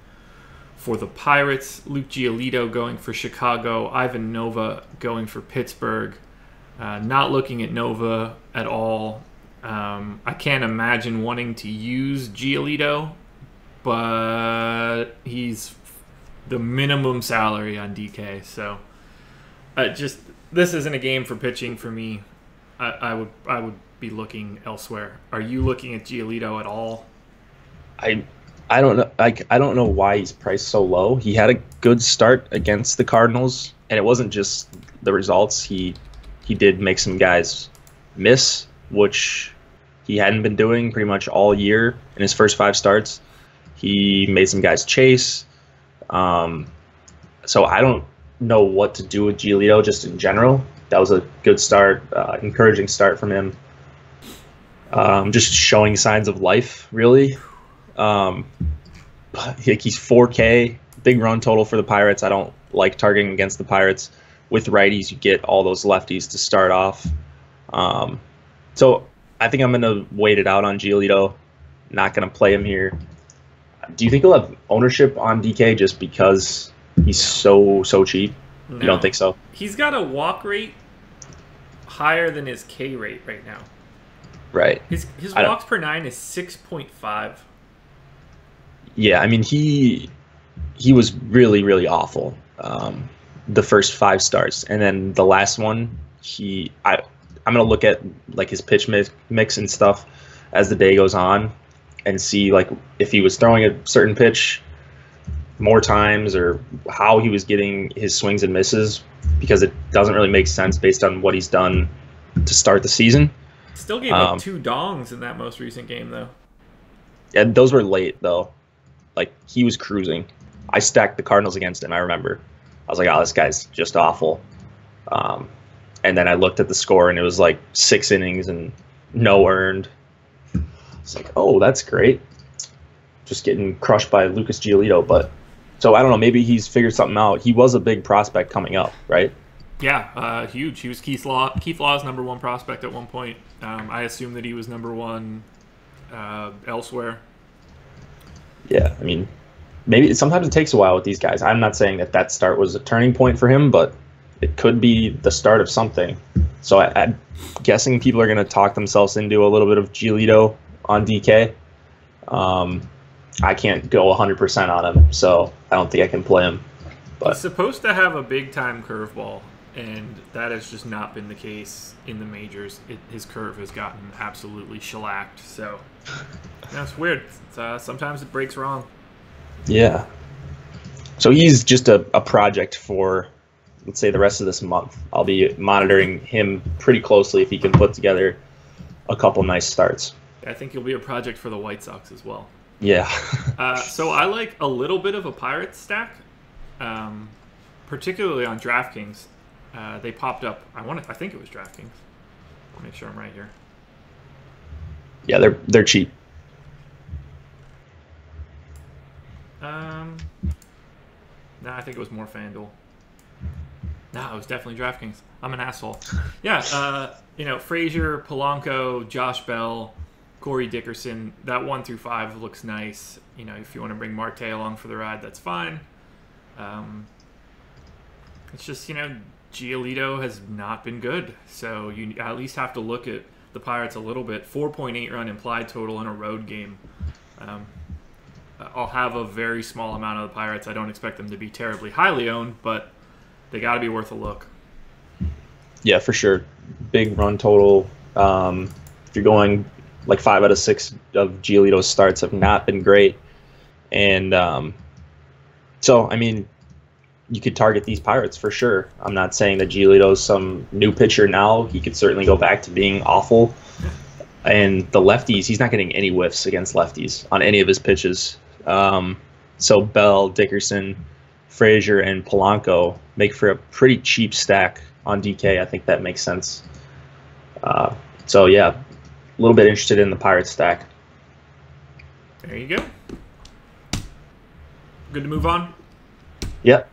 for the Pirates. Luke Giolito going for Chicago, Ivan Nova going for Pittsburgh. Uh, not looking at Nova at all. Um, I can't imagine wanting to use Giolito, but he's the minimum salary on DK. So, uh, just this isn't a game for pitching for me. I, I would I would be looking elsewhere. Are you looking at Giolito at all? I I don't know. I, I don't know why he's priced so low. He had a good start against the Cardinals, and it wasn't just the results. He he did make some guys miss, which he hadn't been doing pretty much all year in his first five starts. He made some guys chase. Um, so I don't know what to do with Giolito just in general. That was a good start, uh, encouraging start from him. Um, just showing signs of life, really. Um, but, like he's 4K, big run total for the Pirates. I don't like targeting against the Pirates. With righties, you get all those lefties to start off. Um, so I think I'm going to wait it out on Giolito. Not going to play him here. Do you think he'll have ownership on DK just because he's so so cheap? You don't think so? He's got a walk rate higher than his K rate right now. Right. His his walks per nine is six point five. Yeah, I mean he he was really really awful. Um, the first five starts, and then the last one, he I I'm gonna look at like his pitch mix, mix and stuff as the day goes on, and see like if he was throwing a certain pitch more times or how he was getting his swings and misses because it doesn't really make sense based on what he's done to start the season. Still gave Um, up two dongs in that most recent game though. And those were late though. Like he was cruising. I stacked the Cardinals against him. I remember. I was like, "Oh, this guy's just awful." Um, and then I looked at the score, and it was like six innings and no earned. It's like, "Oh, that's great." Just getting crushed by Lucas Giolito, but so I don't know. Maybe he's figured something out. He was a big prospect coming up, right? Yeah, uh, huge. He was Keith Law Keith Law's number one prospect at one point. Um, I assume that he was number one uh, elsewhere. Yeah, I mean, maybe sometimes it takes a while with these guys. I'm not saying that that start was a turning point for him, but it could be the start of something. So I, I'm guessing people are going to talk themselves into a little bit of Giolito on DK. Um, I can't go 100% on him, so I don't think I can play him. But. He's But supposed to have a big time curveball, and that has just not been the case in the majors. It, his curve has gotten absolutely shellacked. So *laughs* that's weird. It's, uh, sometimes it breaks wrong. yeah. So he's just a, a project for, let's say, the rest of this month. I'll be monitoring him pretty closely if he can put together a couple nice starts. I think he'll be a project for the White Sox as well. Yeah. *laughs* Uh, so I like a little bit of a Pirates stack, um, particularly on DraftKings. Uh, they popped up. I want. to I think it was DraftKings. Make sure I'm right here. Yeah, they're they're cheap. Um, no, I think it was more FanDuel. No, it was definitely DraftKings. I'm an asshole. *laughs* Yeah, uh, you know, Frazier, Polanco, Josh Bell, Corey Dickerson. That one through five looks nice. You know, if you want to bring Marte along for the ride, that's fine. Um, it's just you know, Giolito has not been good, so you at least have to look at the Pirates a little bit. 4.8 run implied total in a road game. Um, I'll have a very small amount of the Pirates. I don't expect them to be terribly highly owned, but they got to be worth a look. Yeah, for sure. Big run total. Um, if you're going like five out of six of Giolito's starts have not been great, and um, so I mean, you could target these Pirates for sure. I'm not saying that Giolito's some new pitcher now. He could certainly go back to being awful. And the lefties, he's not getting any whiffs against lefties on any of his pitches. Um, so Bell, Dickerson, Frazier, and Polanco make for a pretty cheap stack on DK. I think that makes sense. Uh, so yeah, a little bit interested in the Pirate stack. There you go. Good to move on. Yep.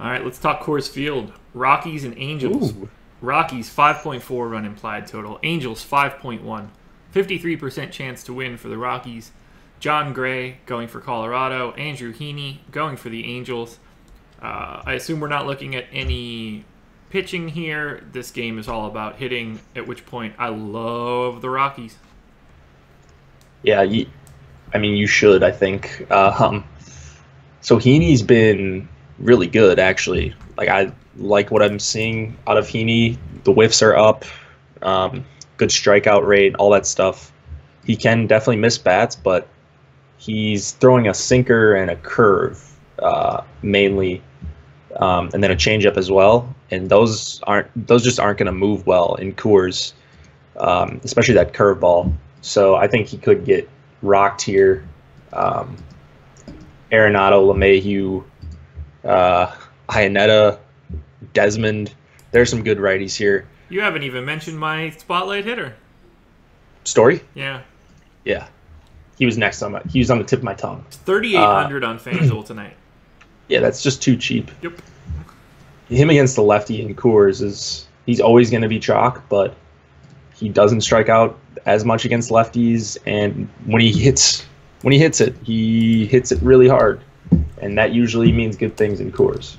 All right, let's talk Coors Field. Rockies and Angels. Ooh. Rockies 5.4 run implied total. Angels 5.1. 53% chance to win for the Rockies. Jon Gray going for Colorado. Andrew Heaney going for the Angels. Uh, I assume we're not looking at any pitching here. This game is all about hitting, at which point I love the Rockies. Yeah, you, I mean you should. I think. Um, so Heaney's been really good actually. Like I like what I'm seeing out of Heaney. The whiffs are up. Um, good strikeout rate, all that stuff. He can definitely miss bats, but he's throwing a sinker and a curve uh, mainly, um, and then a changeup as well. And those aren't those just aren't going to move well in Coors, um, especially that curveball. So I think he could get rocked here. Um, Arenado, LeMahieu, uh, Iannetta, Desmond. There's some good righties here. You haven't even mentioned my spotlight hitter. Story? Yeah. Yeah. He was next on my. He was on the tip of my tongue. 3,800 on FanDuel *clears throat* tonight. Yeah, that's just too cheap. Yep. Him against the lefty in Coors is he's always going to be chalk, but he doesn't strike out as much against lefties, and when he hits when he hits it, he hits it really hard, and that usually means good things in Coors.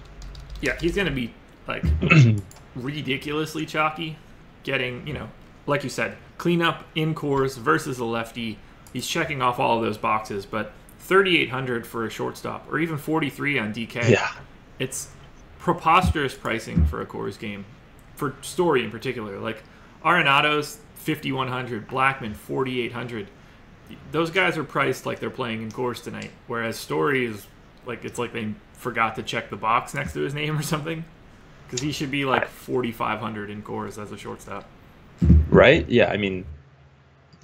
Yeah, he's going to be like *clears throat* ridiculously chalky. getting, you know, like you said, cleanup in Coors versus a lefty. He's checking off all of those boxes, but 3,800 for a shortstop, or even 43 on DK. Yeah. It's preposterous pricing for a Coors game, for Story in particular. Like Arenado's 5,100, Blackmon 4,800. Those guys are priced like they're playing in Coors tonight, whereas Story is like it's like they forgot to check the box next to his name or something, because he should be like 4,500 in Coors as a shortstop. Right? Yeah. I mean,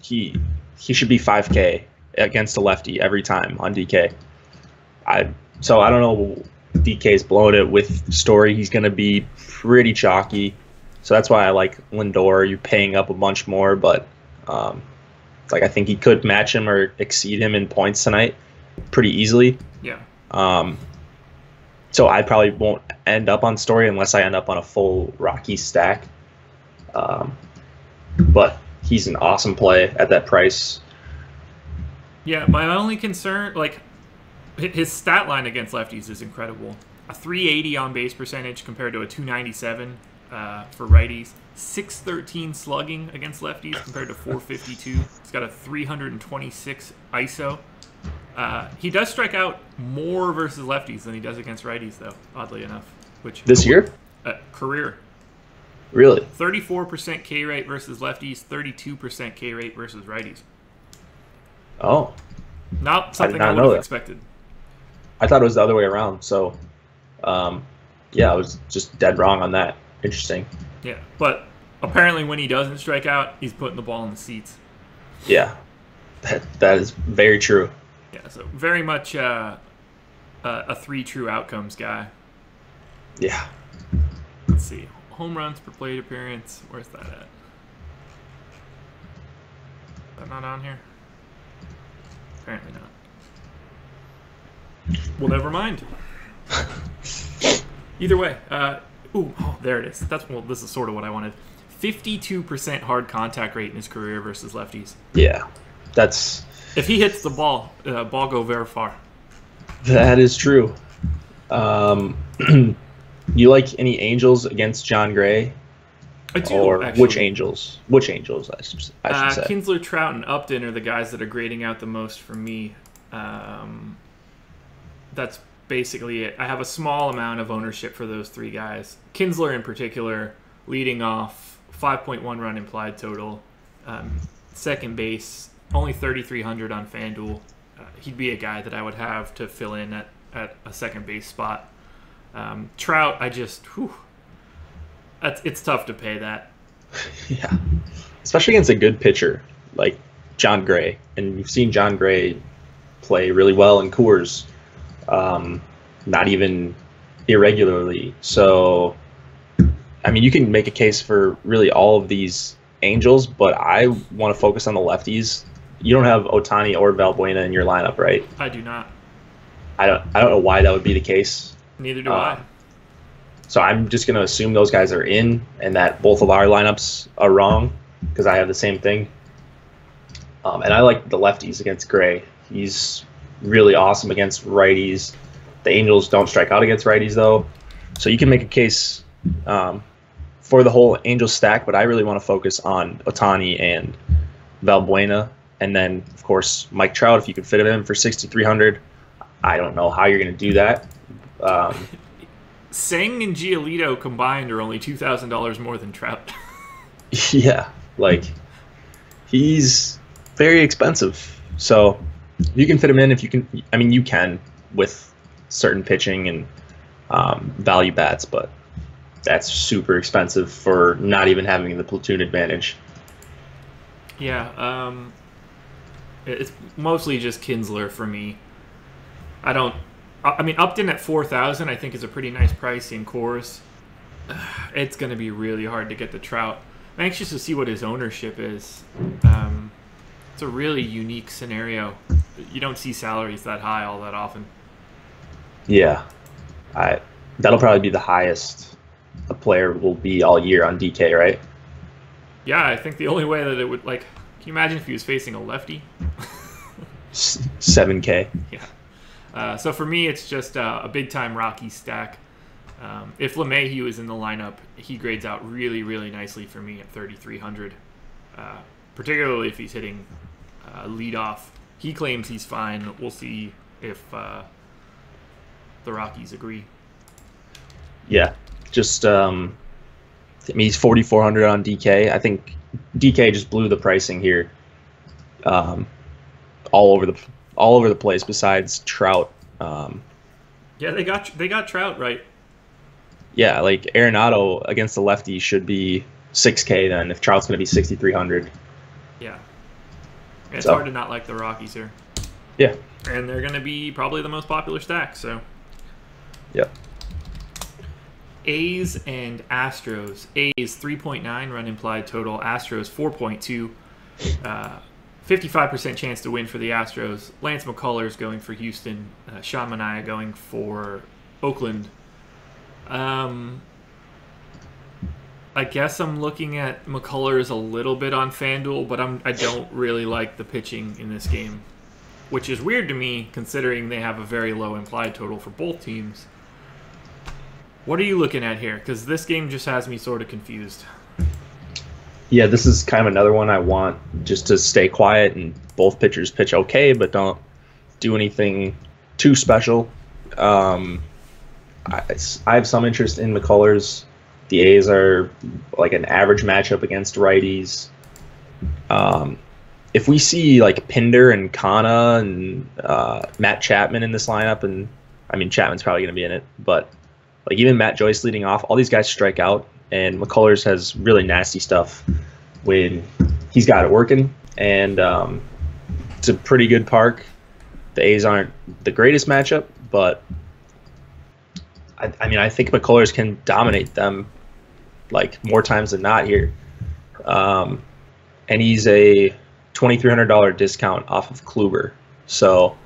he he should be 5K against a lefty every time on DK. I so I don't know. DK's blowing it with Story. He's going to be pretty chalky. So that's why I like Lindor. You're paying up a bunch more, but um, like I think he could match him or exceed him in points tonight pretty easily. Yeah. Um, so I probably won't end up on Story unless I end up on a full Rocky stack. Um, but he's an awesome play at that price. Yeah, my only concern, like, his stat line against lefties is incredible. A 380 on base percentage compared to a 297 uh, for righties. 613 slugging against lefties compared to 452. He's got a 326 ISO. Uh, he does strike out more versus lefties than he does against righties, though. Oddly enough, which this year, uh, career, really, 34% K rate versus lefties, 32% K rate versus righties. Oh, not something not I, would have expected. I thought it was the other way around. So, um, yeah, I was just dead wrong on that. Interesting. Yeah, but apparently when he doesn't strike out, he's putting the ball in the seats. Yeah, that that is very true. Yeah, so very much uh, uh, a three true outcomes guy. Yeah. Let's see, home runs per plate appearance. Where's that at? Is that not on here? Apparently not. Well, never mind. *laughs* Either way, uh, ooh, oh, there it is. That's well, this is sort of what I wanted. Fifty-two percent hard contact rate in his career versus lefties. Yeah, that's. If he hits the ball, uh, ball go very far. That is true. Um, *clears throat* you like any Angels against Jon Gray? I do. Or actually. which Angels? Which Angels? I should, I should uh, say. Kinsler, Trout, and Upton are the guys that are grading out the most for me. Um, that's basically it. I have a small amount of ownership for those three guys. Kinsler, in particular, leading off 5.1 run implied total. Um, second base, only 3,300 on FanDuel. Uh, he'd be a guy that I would have to fill in at, at a second base spot. Um, Trout, I just, whew, that's, it's tough to pay that. *laughs* yeah, especially against a good pitcher like Jon Gray, and we've seen Jon Gray play really well in Coors, um, not even irregularly. So, I mean, you can make a case for really all of these Angels, but I want to focus on the lefties. You don't have Ohtani or Valbuena in your lineup, right? I do not. I don't. I don't know why that would be the case. Neither do Uh, I. So I'm just going to assume those guys are in and that both of our lineups are wrong because I have the same thing. Um, and I like the lefties against Gray. He's really awesome against righties. The Angels don't strike out against righties though, so you can make a case um, for the whole Angel stack. But I really want to focus on Ohtani and Valbuena, and then of course Mike Trout if you could fit him in for 6,300. I don't know how you're going to do that. Um, *laughs* Tseng and Giolito combined are only two thousand dollars more than Trout. *laughs* Yeah, like he's very expensive. So you can fit him in if you can. I mean, you can with certain pitching and um, value bats, but that's super expensive for not even having the platoon advantage. yeah, um, it's mostly just Kinsler for me. I don't. I mean, Upton at four thousand, I think is a pretty nice price in Coors. *sighs* It's going to be really hard to get the Trout. I'm anxious to see what his ownership is. Um, it's a really unique scenario. You don't see salaries that high all that often. Yeah, I that'll probably be the highest a player will be all year on DK, right? Yeah, I think the only way that it would like. Can you imagine if he was facing a lefty? Seven K. Yeah. Uh, so for me, it's just uh, a big time Rocky stack. Um, if LeMahieu is in the lineup, he grades out really, really nicely for me at 3,300, uh, particularly if he's hitting uh, lead off. He claims he's fine. We'll see if uh, the Rockies agree. Yeah, just um, I mean he's 4,400 on DK. I think DK just blew the pricing here, um, all over the all over the place. Besides Trout, um, Yeah, they got they got Trout right. yeah, like Arenado against the lefty should be 6K then if Trout's going to be 6,300. Yeah. It's So- hard to not like the Rockies here. Yeah. And they're going to be probably the most popular stack, so. Yep. A's and Astros. A's 3.9 run implied total. Astros 4.2. Uh, 55% chance to win for the Astros. Lance McCullers going for Houston. Uh, Sean Manaea going for Oakland. Um, I guess I'm looking at McCullers a little bit on FanDuel, but I'm I don't really like the pitching in this game, which is weird to me considering they have a very low implied total for both teams. What are you looking at here? Because this game just has me sort of confused. Yeah, this is kind of another one I want just to stay quiet and both pitchers pitch okay, but don't do anything too special. Um, I, I have some interest in McCullers. The A's are like an average matchup against righties. Um, if we see like Pinder and Canha and uh, Matt Chapman in this lineup, and I mean Chapman's probably going to be in it, but like even Matt Joyce leading off, all these guys strike out, and McCullers has really nasty stuff when he's got it working, and um, it's a pretty good park. The A's aren't the greatest matchup, but I, I mean I think McCullers can dominate them like more times than not here. Um, and he's a twenty three hundred dollar discount off of Kluber, so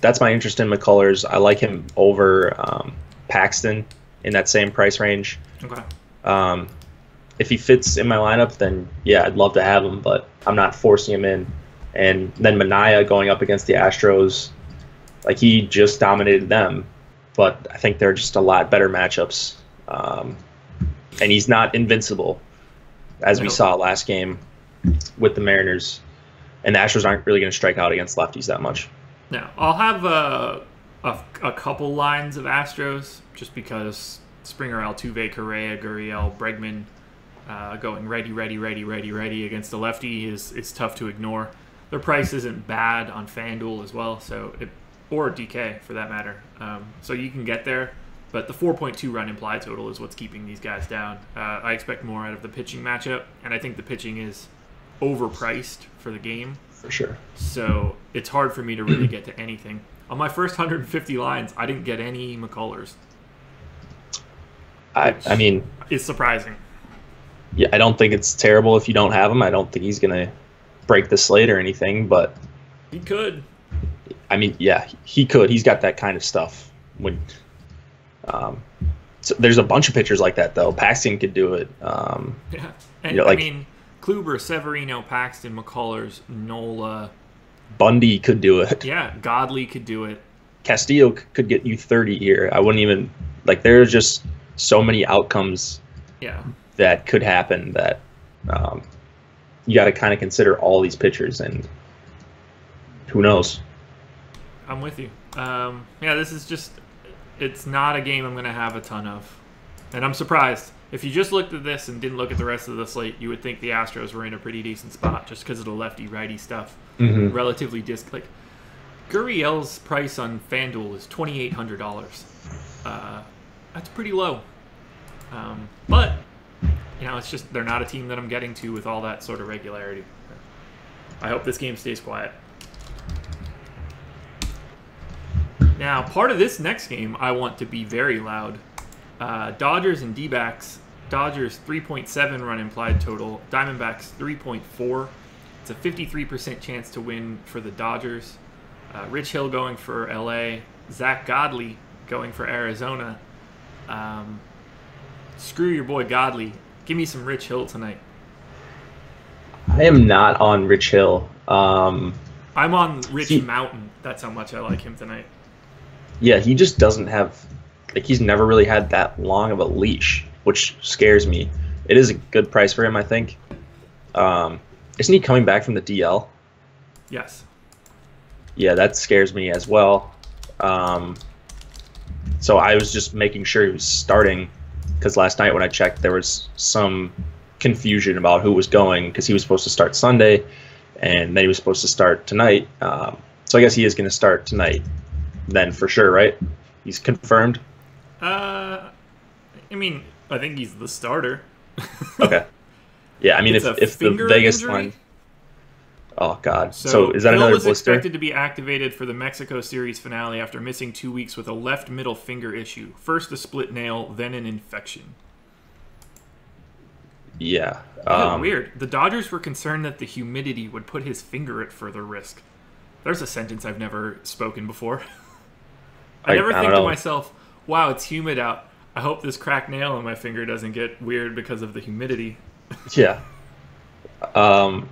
that's my interest in McCullers. I like him over um, Paxton in that same price range. Okay. Um, if he fits in my lineup, then yeah, I'd love to have him, but I'm not forcing him in. And then Manaea going up against the Astros, like he just dominated them, but I think they're just a lot better matchups. Um, and he's not invincible, as we saw last game with the Mariners. And the Astros aren't really going to strike out against lefties that much. Now, I'll have uh, a, a couple lines of Astros just because Springer, Altuve, Correa, Gurriel, Bregman uh, going ready, ready, ready, ready, ready against the lefty is, is tough to ignore. Their price isn't bad on FanDuel as well, so it, or DK for that matter. Um, so you can get there, but the 4.2 run implied total is what's keeping these guys down. Uh, I expect more out of the pitching matchup, and I think the pitching is overpriced for the game. For sure. So it's hard for me to really get to anything. On my first 150 lines, I didn't get any McCullers. I, I mean, It's surprising. yeah, I don't think it's terrible if you don't have him. I don't think he's gonna break the slate or anything, but He could. I mean, yeah, he could. He's got that kind of stuff. When um, so there's a bunch of pitchers like that though. Paxton could do it. Um, Yeah. And Yeah, like- I mean, Kluber, Severino, Paxton, McCullers, Nola. Bundy could do it. *laughs* Yeah, Godley could do it. Castillo could get you 30 here. I wouldn't even like. There's just so many outcomes Yeah. that could happen that um, you got to kind of consider all these pitchers and who knows. I'm with you. Um, yeah, this is just. It's not a game I'm going to have a ton of. And I'm surprised. If you just looked at this and didn't look at the rest of the slate, you would think the Astros were in a pretty decent spot just because of the lefty righty stuff. Mm-hmm. relatively disc like Gurriel's price on FanDuel is twenty eight hundred dollars. Uh, that's pretty low. Um, but you know, it's just they're not a team that I'm getting to with all that sort of regularity. I hope this game stays quiet. Now, part of this next game, I want to be very loud. Uh, Dodgers and D-backs. Dodgers 3.7 run implied total. Diamondbacks 3.4. It's a 53% chance to win for the Dodgers. Uh, Rich Hill going for LA. Zach Godley going for Arizona. Um, screw your boy Godley. Give me some Rich Hill tonight. I am not on Rich Hill. Um, I'm on Rich See- Mountain. That's how much I like him tonight. yeah, he just doesn't have like he's never really had that long of a leash, which scares me. It is a good price for him, I think. Um, isn't he coming back from the DL? Yes. Yeah, that scares me as well. Um, so I was just making sure he was starting because last night when I checked, there was some confusion about who was going because he was supposed to start Sunday, and then he was supposed to start tonight. Um, so I guess he is going to start tonight, then for sure, right? He's confirmed. Uh, I mean, I think he's the starter. Okay. *laughs* Yeah, I mean, It's if, if the Vegas injury? line. Oh God! So, So, is that Hill another was blister? expected to be activated for the Mexico Series finale after missing two weeks with a left middle finger issue. First a split nail, then an infection. Yeah. Um, weird. The Dodgers were concerned that the humidity would put his finger at further risk. There's a sentence I've never spoken before. *laughs* I, I- never I think to myself, "Wow, it's humid out. I hope this cracked nail on my finger doesn't get weird because of the humidity." Yeah. Um,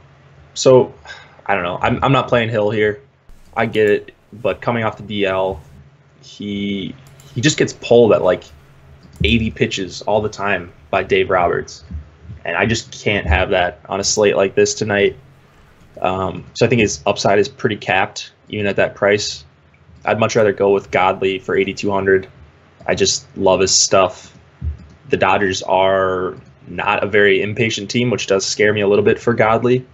so I don't know. I'm I'm not playing Hill here. I get it, but coming off the DL, he he just gets pulled at like 80 pitches all the time by Dave Roberts, and I just can't have that on a slate like this tonight. Um, so I think his upside is pretty capped, even at that price. I'd much rather go with Godley for 8,200. I just love his stuff. The Dodgers are not a very impatient team, which does scare me a little bit for Godley.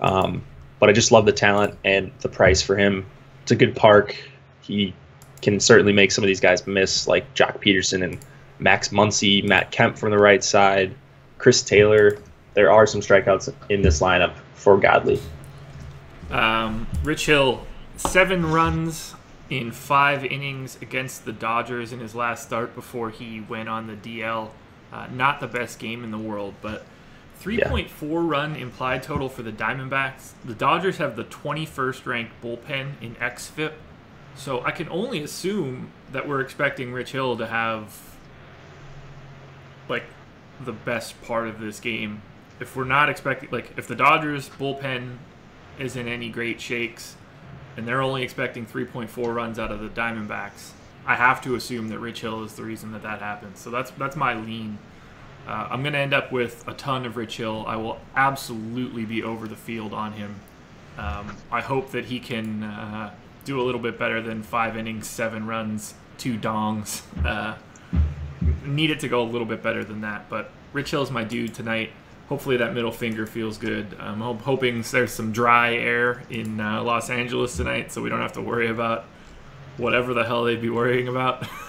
Um, but I just love the talent and the price for him. It's a good park. He can certainly make some of these guys miss, like Joc Pederson and Max Muncy, Matt Kemp from the right side, Chris Taylor. There are some strikeouts in this lineup for Godley. Um, Rich Hill, seven runs in five innings against the Dodgers in his last start before he went on the DL. Uh, not the best game in the world, but 3.4 run implied total for the Diamondbacks. The Dodgers have the 21st ranked bullpen in XFIP, so I can only assume that we're expecting Rich Hill to have like the best part of this game. If we're not expecting, like, if the Dodgers bullpen isn't any great shakes, and they're only expecting 3.4 runs out of the Diamondbacks, I have to assume that Rich Hill is the reason that that happens. So that's that's my lean. Uh, I'm going to end up with a ton of Rich Hill. I will absolutely be over the field on him. Um, I hope that he can uh, do a little bit better than five innings, seven runs, two dongs. Uh, need it to go a little bit better than that, but Rich Hill's my dude tonight. Hopefully that middle finger feels good. I'm ho- hoping there's some dry air in uh, Los Angeles tonight, so we don't have to worry about whatever the hell they'd be worrying about. *laughs*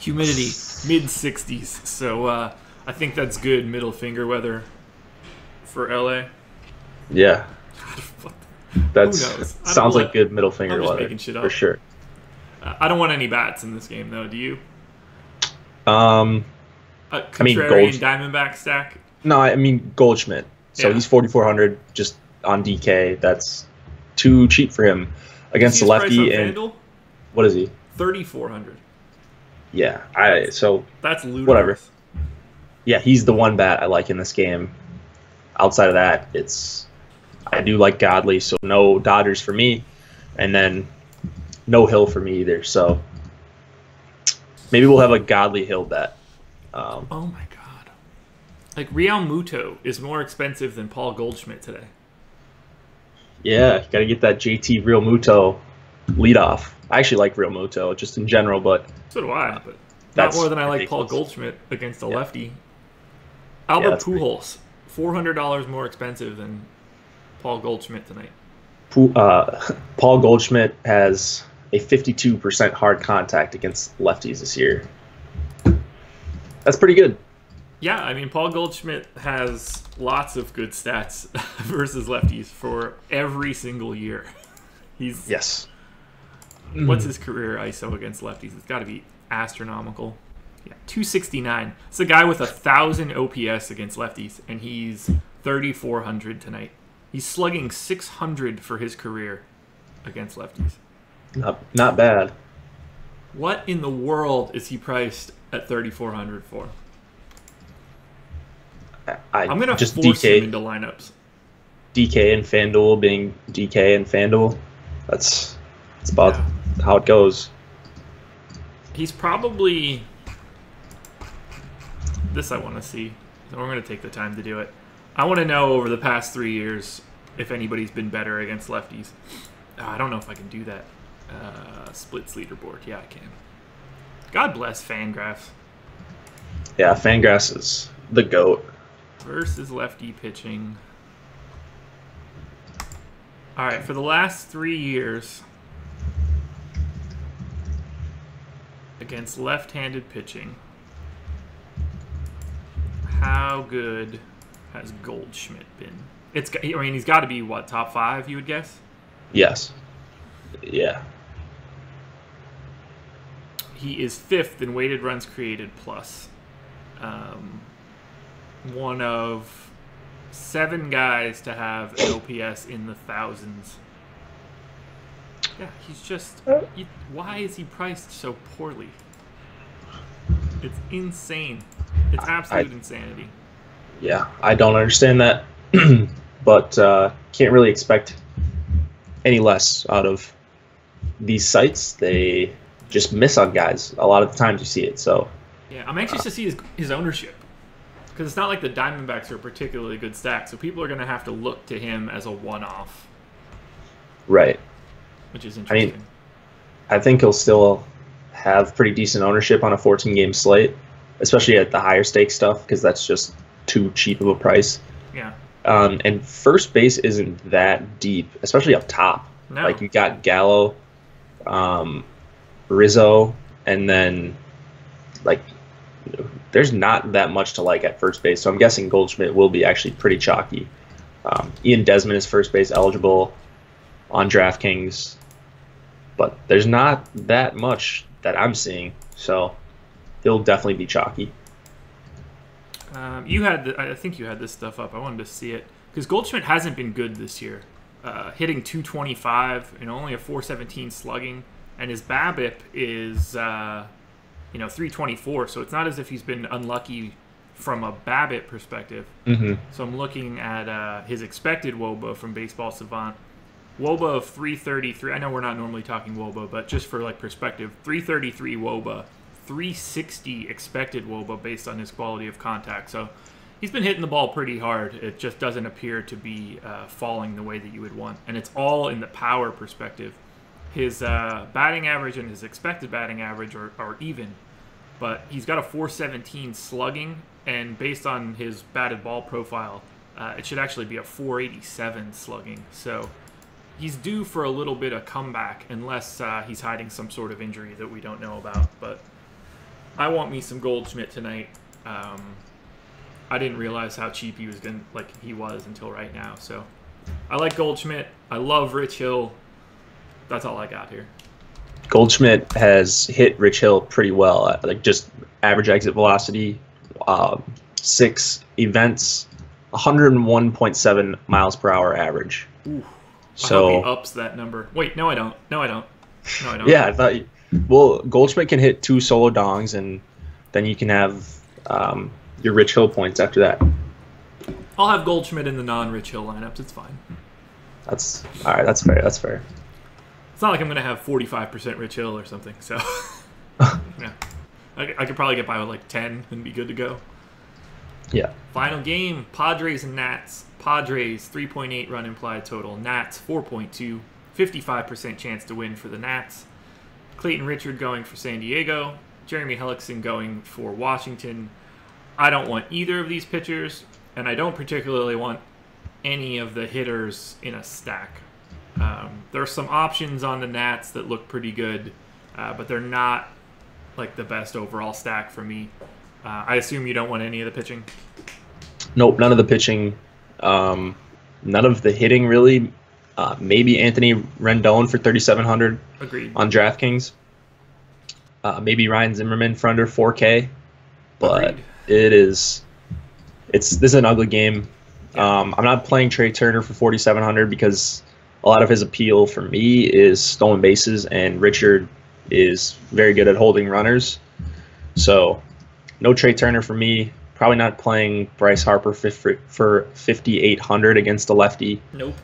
Humidity mid 60s, so uh, I think that's good middle finger weather for LA. Yeah, *laughs* that's knows? I don't sounds like good middle finger I'm just weather making shit for sure. Uh, I don't want any bats in this game, though. Do you? Um, A I mean, contrarian Gold- Diamondback stack. No, I mean Goldschmidt. So Yeah. he's 4,400 just on DK. That's too cheap for him against the his price on lefty. And FanDuel? what is he? 3400 Yeah, I so That's ludicrous. Whatever. yeah, he's the one bat I like in this game. Outside of that, it's I do like Godley, so no Dodgers for me, and then no Hill for me either. So maybe we'll have a Godley Hill bet. Um, Oh my god. Like Realmuto is more expensive than Paul Goldschmidt today. Yeah, you got to get that JT Realmuto lead off. I actually like Realmuto just in general, but So do I, but not That's more than I like Paul. Goldschmidt against a Yeah. lefty. Albert pretty- Pujols, four hundred dollars more expensive than Paul Goldschmidt tonight. Uh, *laughs* Paul Goldschmidt has a 52% hard contact against lefties this year. That's pretty good. Yeah, I mean Paul Goldschmidt has lots of good stats *laughs* versus lefties for every single year. *laughs* He's Yes. What's hmm. his career ISO against lefties? It's got to be astronomical. Yeah, 269. It's a guy with a thousand OPS against lefties, and he's 3,400 tonight. He's slugging 600 for his career against lefties. Not, not bad. What in the world is he priced at 3,400 for? I, I I'm gonna just force him DK, into lineups. DK and FanDuel being DK and FanDuel. That's that's about Yeah. How it goes. He's probably. This I want to see. So we're going to take the time to do it. I want to know over the past three years if anybody's been better against lefties. Uh, I don't know if I can do that. Uh, splits leaderboard. Yeah, I can. God bless Fangraphs. Yeah, Fangraphs is the goat. Versus lefty pitching. All right, for the last three years, against left-handed pitching, how good has Goldschmidt been? It's. I mean, he's got to be what top five? You would guess. Yes. Yeah. He is fifth in weighted runs created plus. Um, one of seven guys to have an OPS in the thousands. Yeah, he's just. He, why is he priced so poorly? It's insane. It's absolute I, insanity. Yeah, I don't understand that, *clears throat* but uh, can't really expect any less out of these sites. They just miss on guys a lot of the times you see it. So yeah, I'm anxious uh, to see his his ownership because it's not like the Diamondbacks are a particularly good stack, so people are going to have to look to him as a one-off. Right. Which is interesting. I mean, I think he'll still have pretty decent ownership on a 14 game slate, especially at the higher stake stuff because that's just too cheap of a price. Yeah. Um, and first base isn't that deep, especially up top. No. Like you got Gallo, um, Rizzo, and then like there's not that much to like at first base. So I'm guessing Goldschmidt will be actually pretty chalky. Um, Ian Desmond is first base eligible on DraftKings, but there's not that much that I'm seeing. So it'll definitely be chalky. Um, you had, the, I think you had this stuff up. I wanted to see it because Goldschmidt hasn't been good this year. Uh, hitting 225 and only a 417 slugging, and his BABIP is uh, you know 324. So it's not as if he's been unlucky from a BABIP perspective. Mm-hmm. So I'm looking at uh, his expected WOBA from Baseball Savant. WOBA of 333. I know we're not normally talking WOBA, but just for like perspective, 333 WOBA 360 expected WOBA based on his quality of contact. So he's been hitting the ball pretty hard. It just doesn't appear to be uh, falling the way that you would want. And it's all in the power perspective. His uh, batting average and his expected batting average are, are even, but he's got a 417 slugging, and based on his batted ball profile, uh, it should actually be a 487 slugging. So he's due for a little bit of comeback unless uh, he's hiding some sort of injury that we don't know about. But I want me some Goldschmidt tonight. Um, I didn't realize how cheap he was going like he was until right now. So I like Goldschmidt. I love Rich Hill. That's all I got here. Goldschmidt has hit Rich Hill pretty well, uh, like just average exit velocity, um, six events, 101.7 miles per hour average. Ooh, so I hope he ups that number. Wait, no, I don't. No, I don't. No, I don't. yeah, I thought. You, well, Goldschmidt can hit two solo dongs, and then you can have um, your Rich Hill points after that. I'll have Goldschmidt in the non-Rich Hill lineups. It's fine. That's all right. That's fair. That's fair. It's not like I'm gonna have 45% Rich Hill or something. So, *laughs* yeah, I, I could probably get by with like 10 and be good to go. Yeah. Final game: Padres and Nats. Padres 3.8 run implied total. Nats 4.2. 55% chance to win for the Nats. Clayton Richard going for San Diego, Jeremy Hellickson going for Washington. I don't want either of these pitchers, and I don't particularly want any of the hitters in a stack. Um, there are some options on the Nats that look pretty good, uh, but they're not like the best overall stack for me. Uh, I assume you don't want any of the pitching. Nope, none of the pitching. Um, none of the hitting really. Uh, maybe Anthony Rendon for 3,700 Agreed. on DraftKings. Uh, maybe Ryan Zimmerman for under 4K, but Agreed. it is. It's this is an ugly game. Um, I'm not playing Trea Turner for 4,700 because a lot of his appeal for me is stolen bases, and Richard is very good at holding runners. So, no Trea Turner for me. Probably not playing Bryce Harper for, for 5,800 against a lefty. Nope.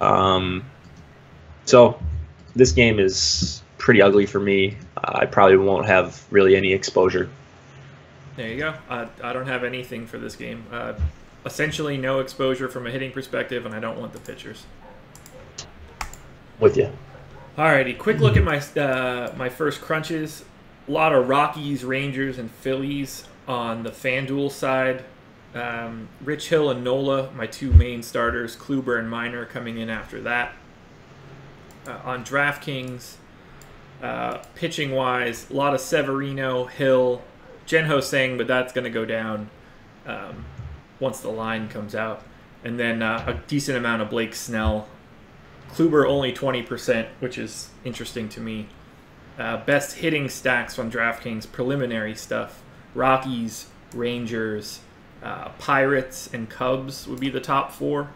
Um, so this game is pretty ugly for me. I probably won't have really any exposure. There you go. Uh, I don't have anything for this game. Uh, essentially, no exposure from a hitting perspective, and I don't want the pitchers. With you. Alrighty, quick look at my uh, my first crunches. A lot of Rockies, Rangers, and Phillies on the FanDuel side. Um, Rich Hill and Nola, my two main starters. Kluber and Minor coming in after that. Uh, on DraftKings, uh, pitching wise, a lot of Severino, Hill, Jen-Ho Tseng, but that's going to go down um, once the line comes out. And then uh, a decent amount of Blake Snell. Kluber only 20%, which is interesting to me. Uh, best hitting stacks on DraftKings, preliminary stuff. Rockies, Rangers, uh, Pirates, and Cubs would be the top four.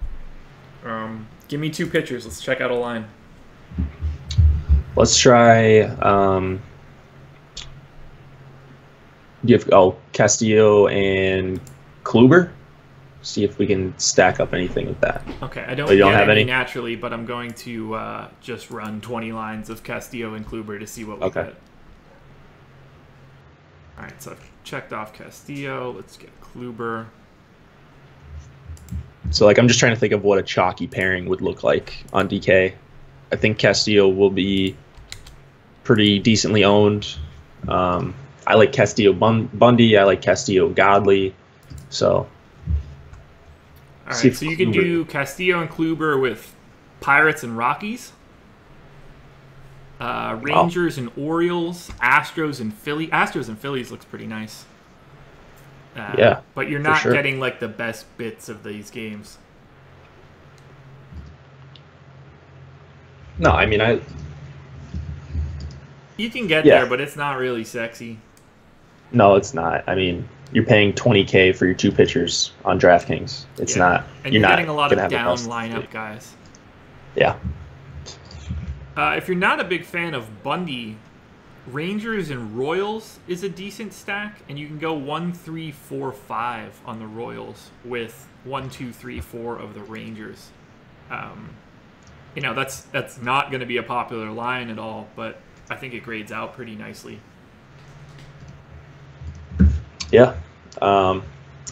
Um, give me two pitchers. Let's check out a line. Let's try. Um, give oh Castillo and Kluber. See if we can stack up anything with that. Okay, I don't, you don't have any, naturally, but I'm going to uh, just run 20 lines of Castillo and Kluber to see what we Okay. get. All right, so checked off Castillo. Let's get Kluber. So like I'm just trying to think of what a chalky pairing would look like on DK. I think Castillo will be pretty decently owned. Um, I like Castillo Bun- Bundy. I like Castillo Godley. So All right, so you can do Castillo and Kluber with Pirates and Rockies, uh, Rangers and Orioles, Astros and Philly. Astros and Phillies looks pretty nice. Uh, Yeah, but you're not sure. getting like the best bits of these games. no, I mean I You can get Yeah. there, but it's not really sexy. no, it's not. I mean you're paying 20k for your two pitchers on DraftKings. It's Yeah. not. And you're you're, not getting a lot of down lineup guys. Yeah. Uh, if you're not a big fan of Bundy, Rangers and Royals is a decent stack, and you can go one, three, four, five on the Royals with one, two, three, four of the Rangers. Um, you know that's that's not going to be a popular line at all, but I think it grades out pretty nicely. Yeah. Um,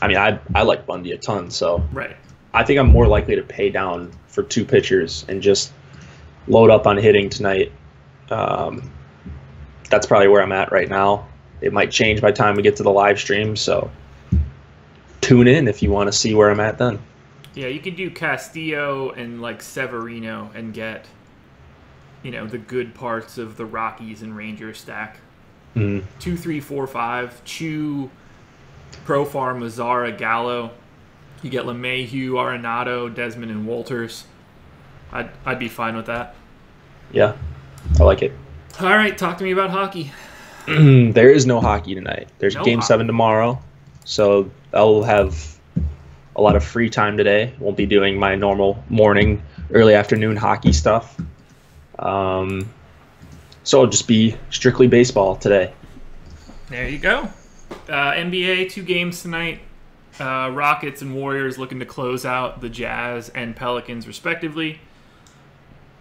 I mean I I like Bundy a ton. So Right. I think I'm more likely to pay down for two pitchers and just load up on hitting tonight. Um, that's probably where I'm at right now. It might change by the time we get to the live stream, so tune in if you want to see where I'm at then. Yeah, you can do Castillo and like Severino and get, you know, the good parts of the Rockies and Rangers stack. Mm, two, three, four, five. Choo, Profar, Mazara, Gallo. You get LeMahieu, Arenado, Desmond, and Wolters. I'd, I'd be fine with that. yeah, I like it. All right, talk to me about hockey. *clears throat* there is no hockey tonight. There's No game hockey. seven tomorrow, so I'll have a lot of free time today. Won't be doing my normal morning, early afternoon hockey stuff. Um, so it'll just be strictly baseball today. There you go. Uh, NBA, two games tonight. Uh, Rockets and Warriors looking to close out the Jazz and Pelicans, respectively.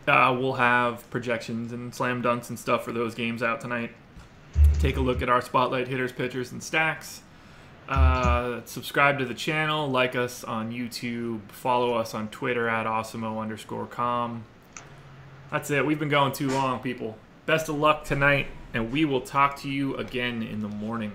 Uh, we'll have projections and slam dunks and stuff for those games out tonight. Take a look at our spotlight hitters, pitchers, and stacks. Uh, subscribe to the channel, like us on YouTube, follow us on Twitter at awesemo underscore com. That's it. We've been going too long, people. Best of luck tonight, and we will talk to you again in the morning.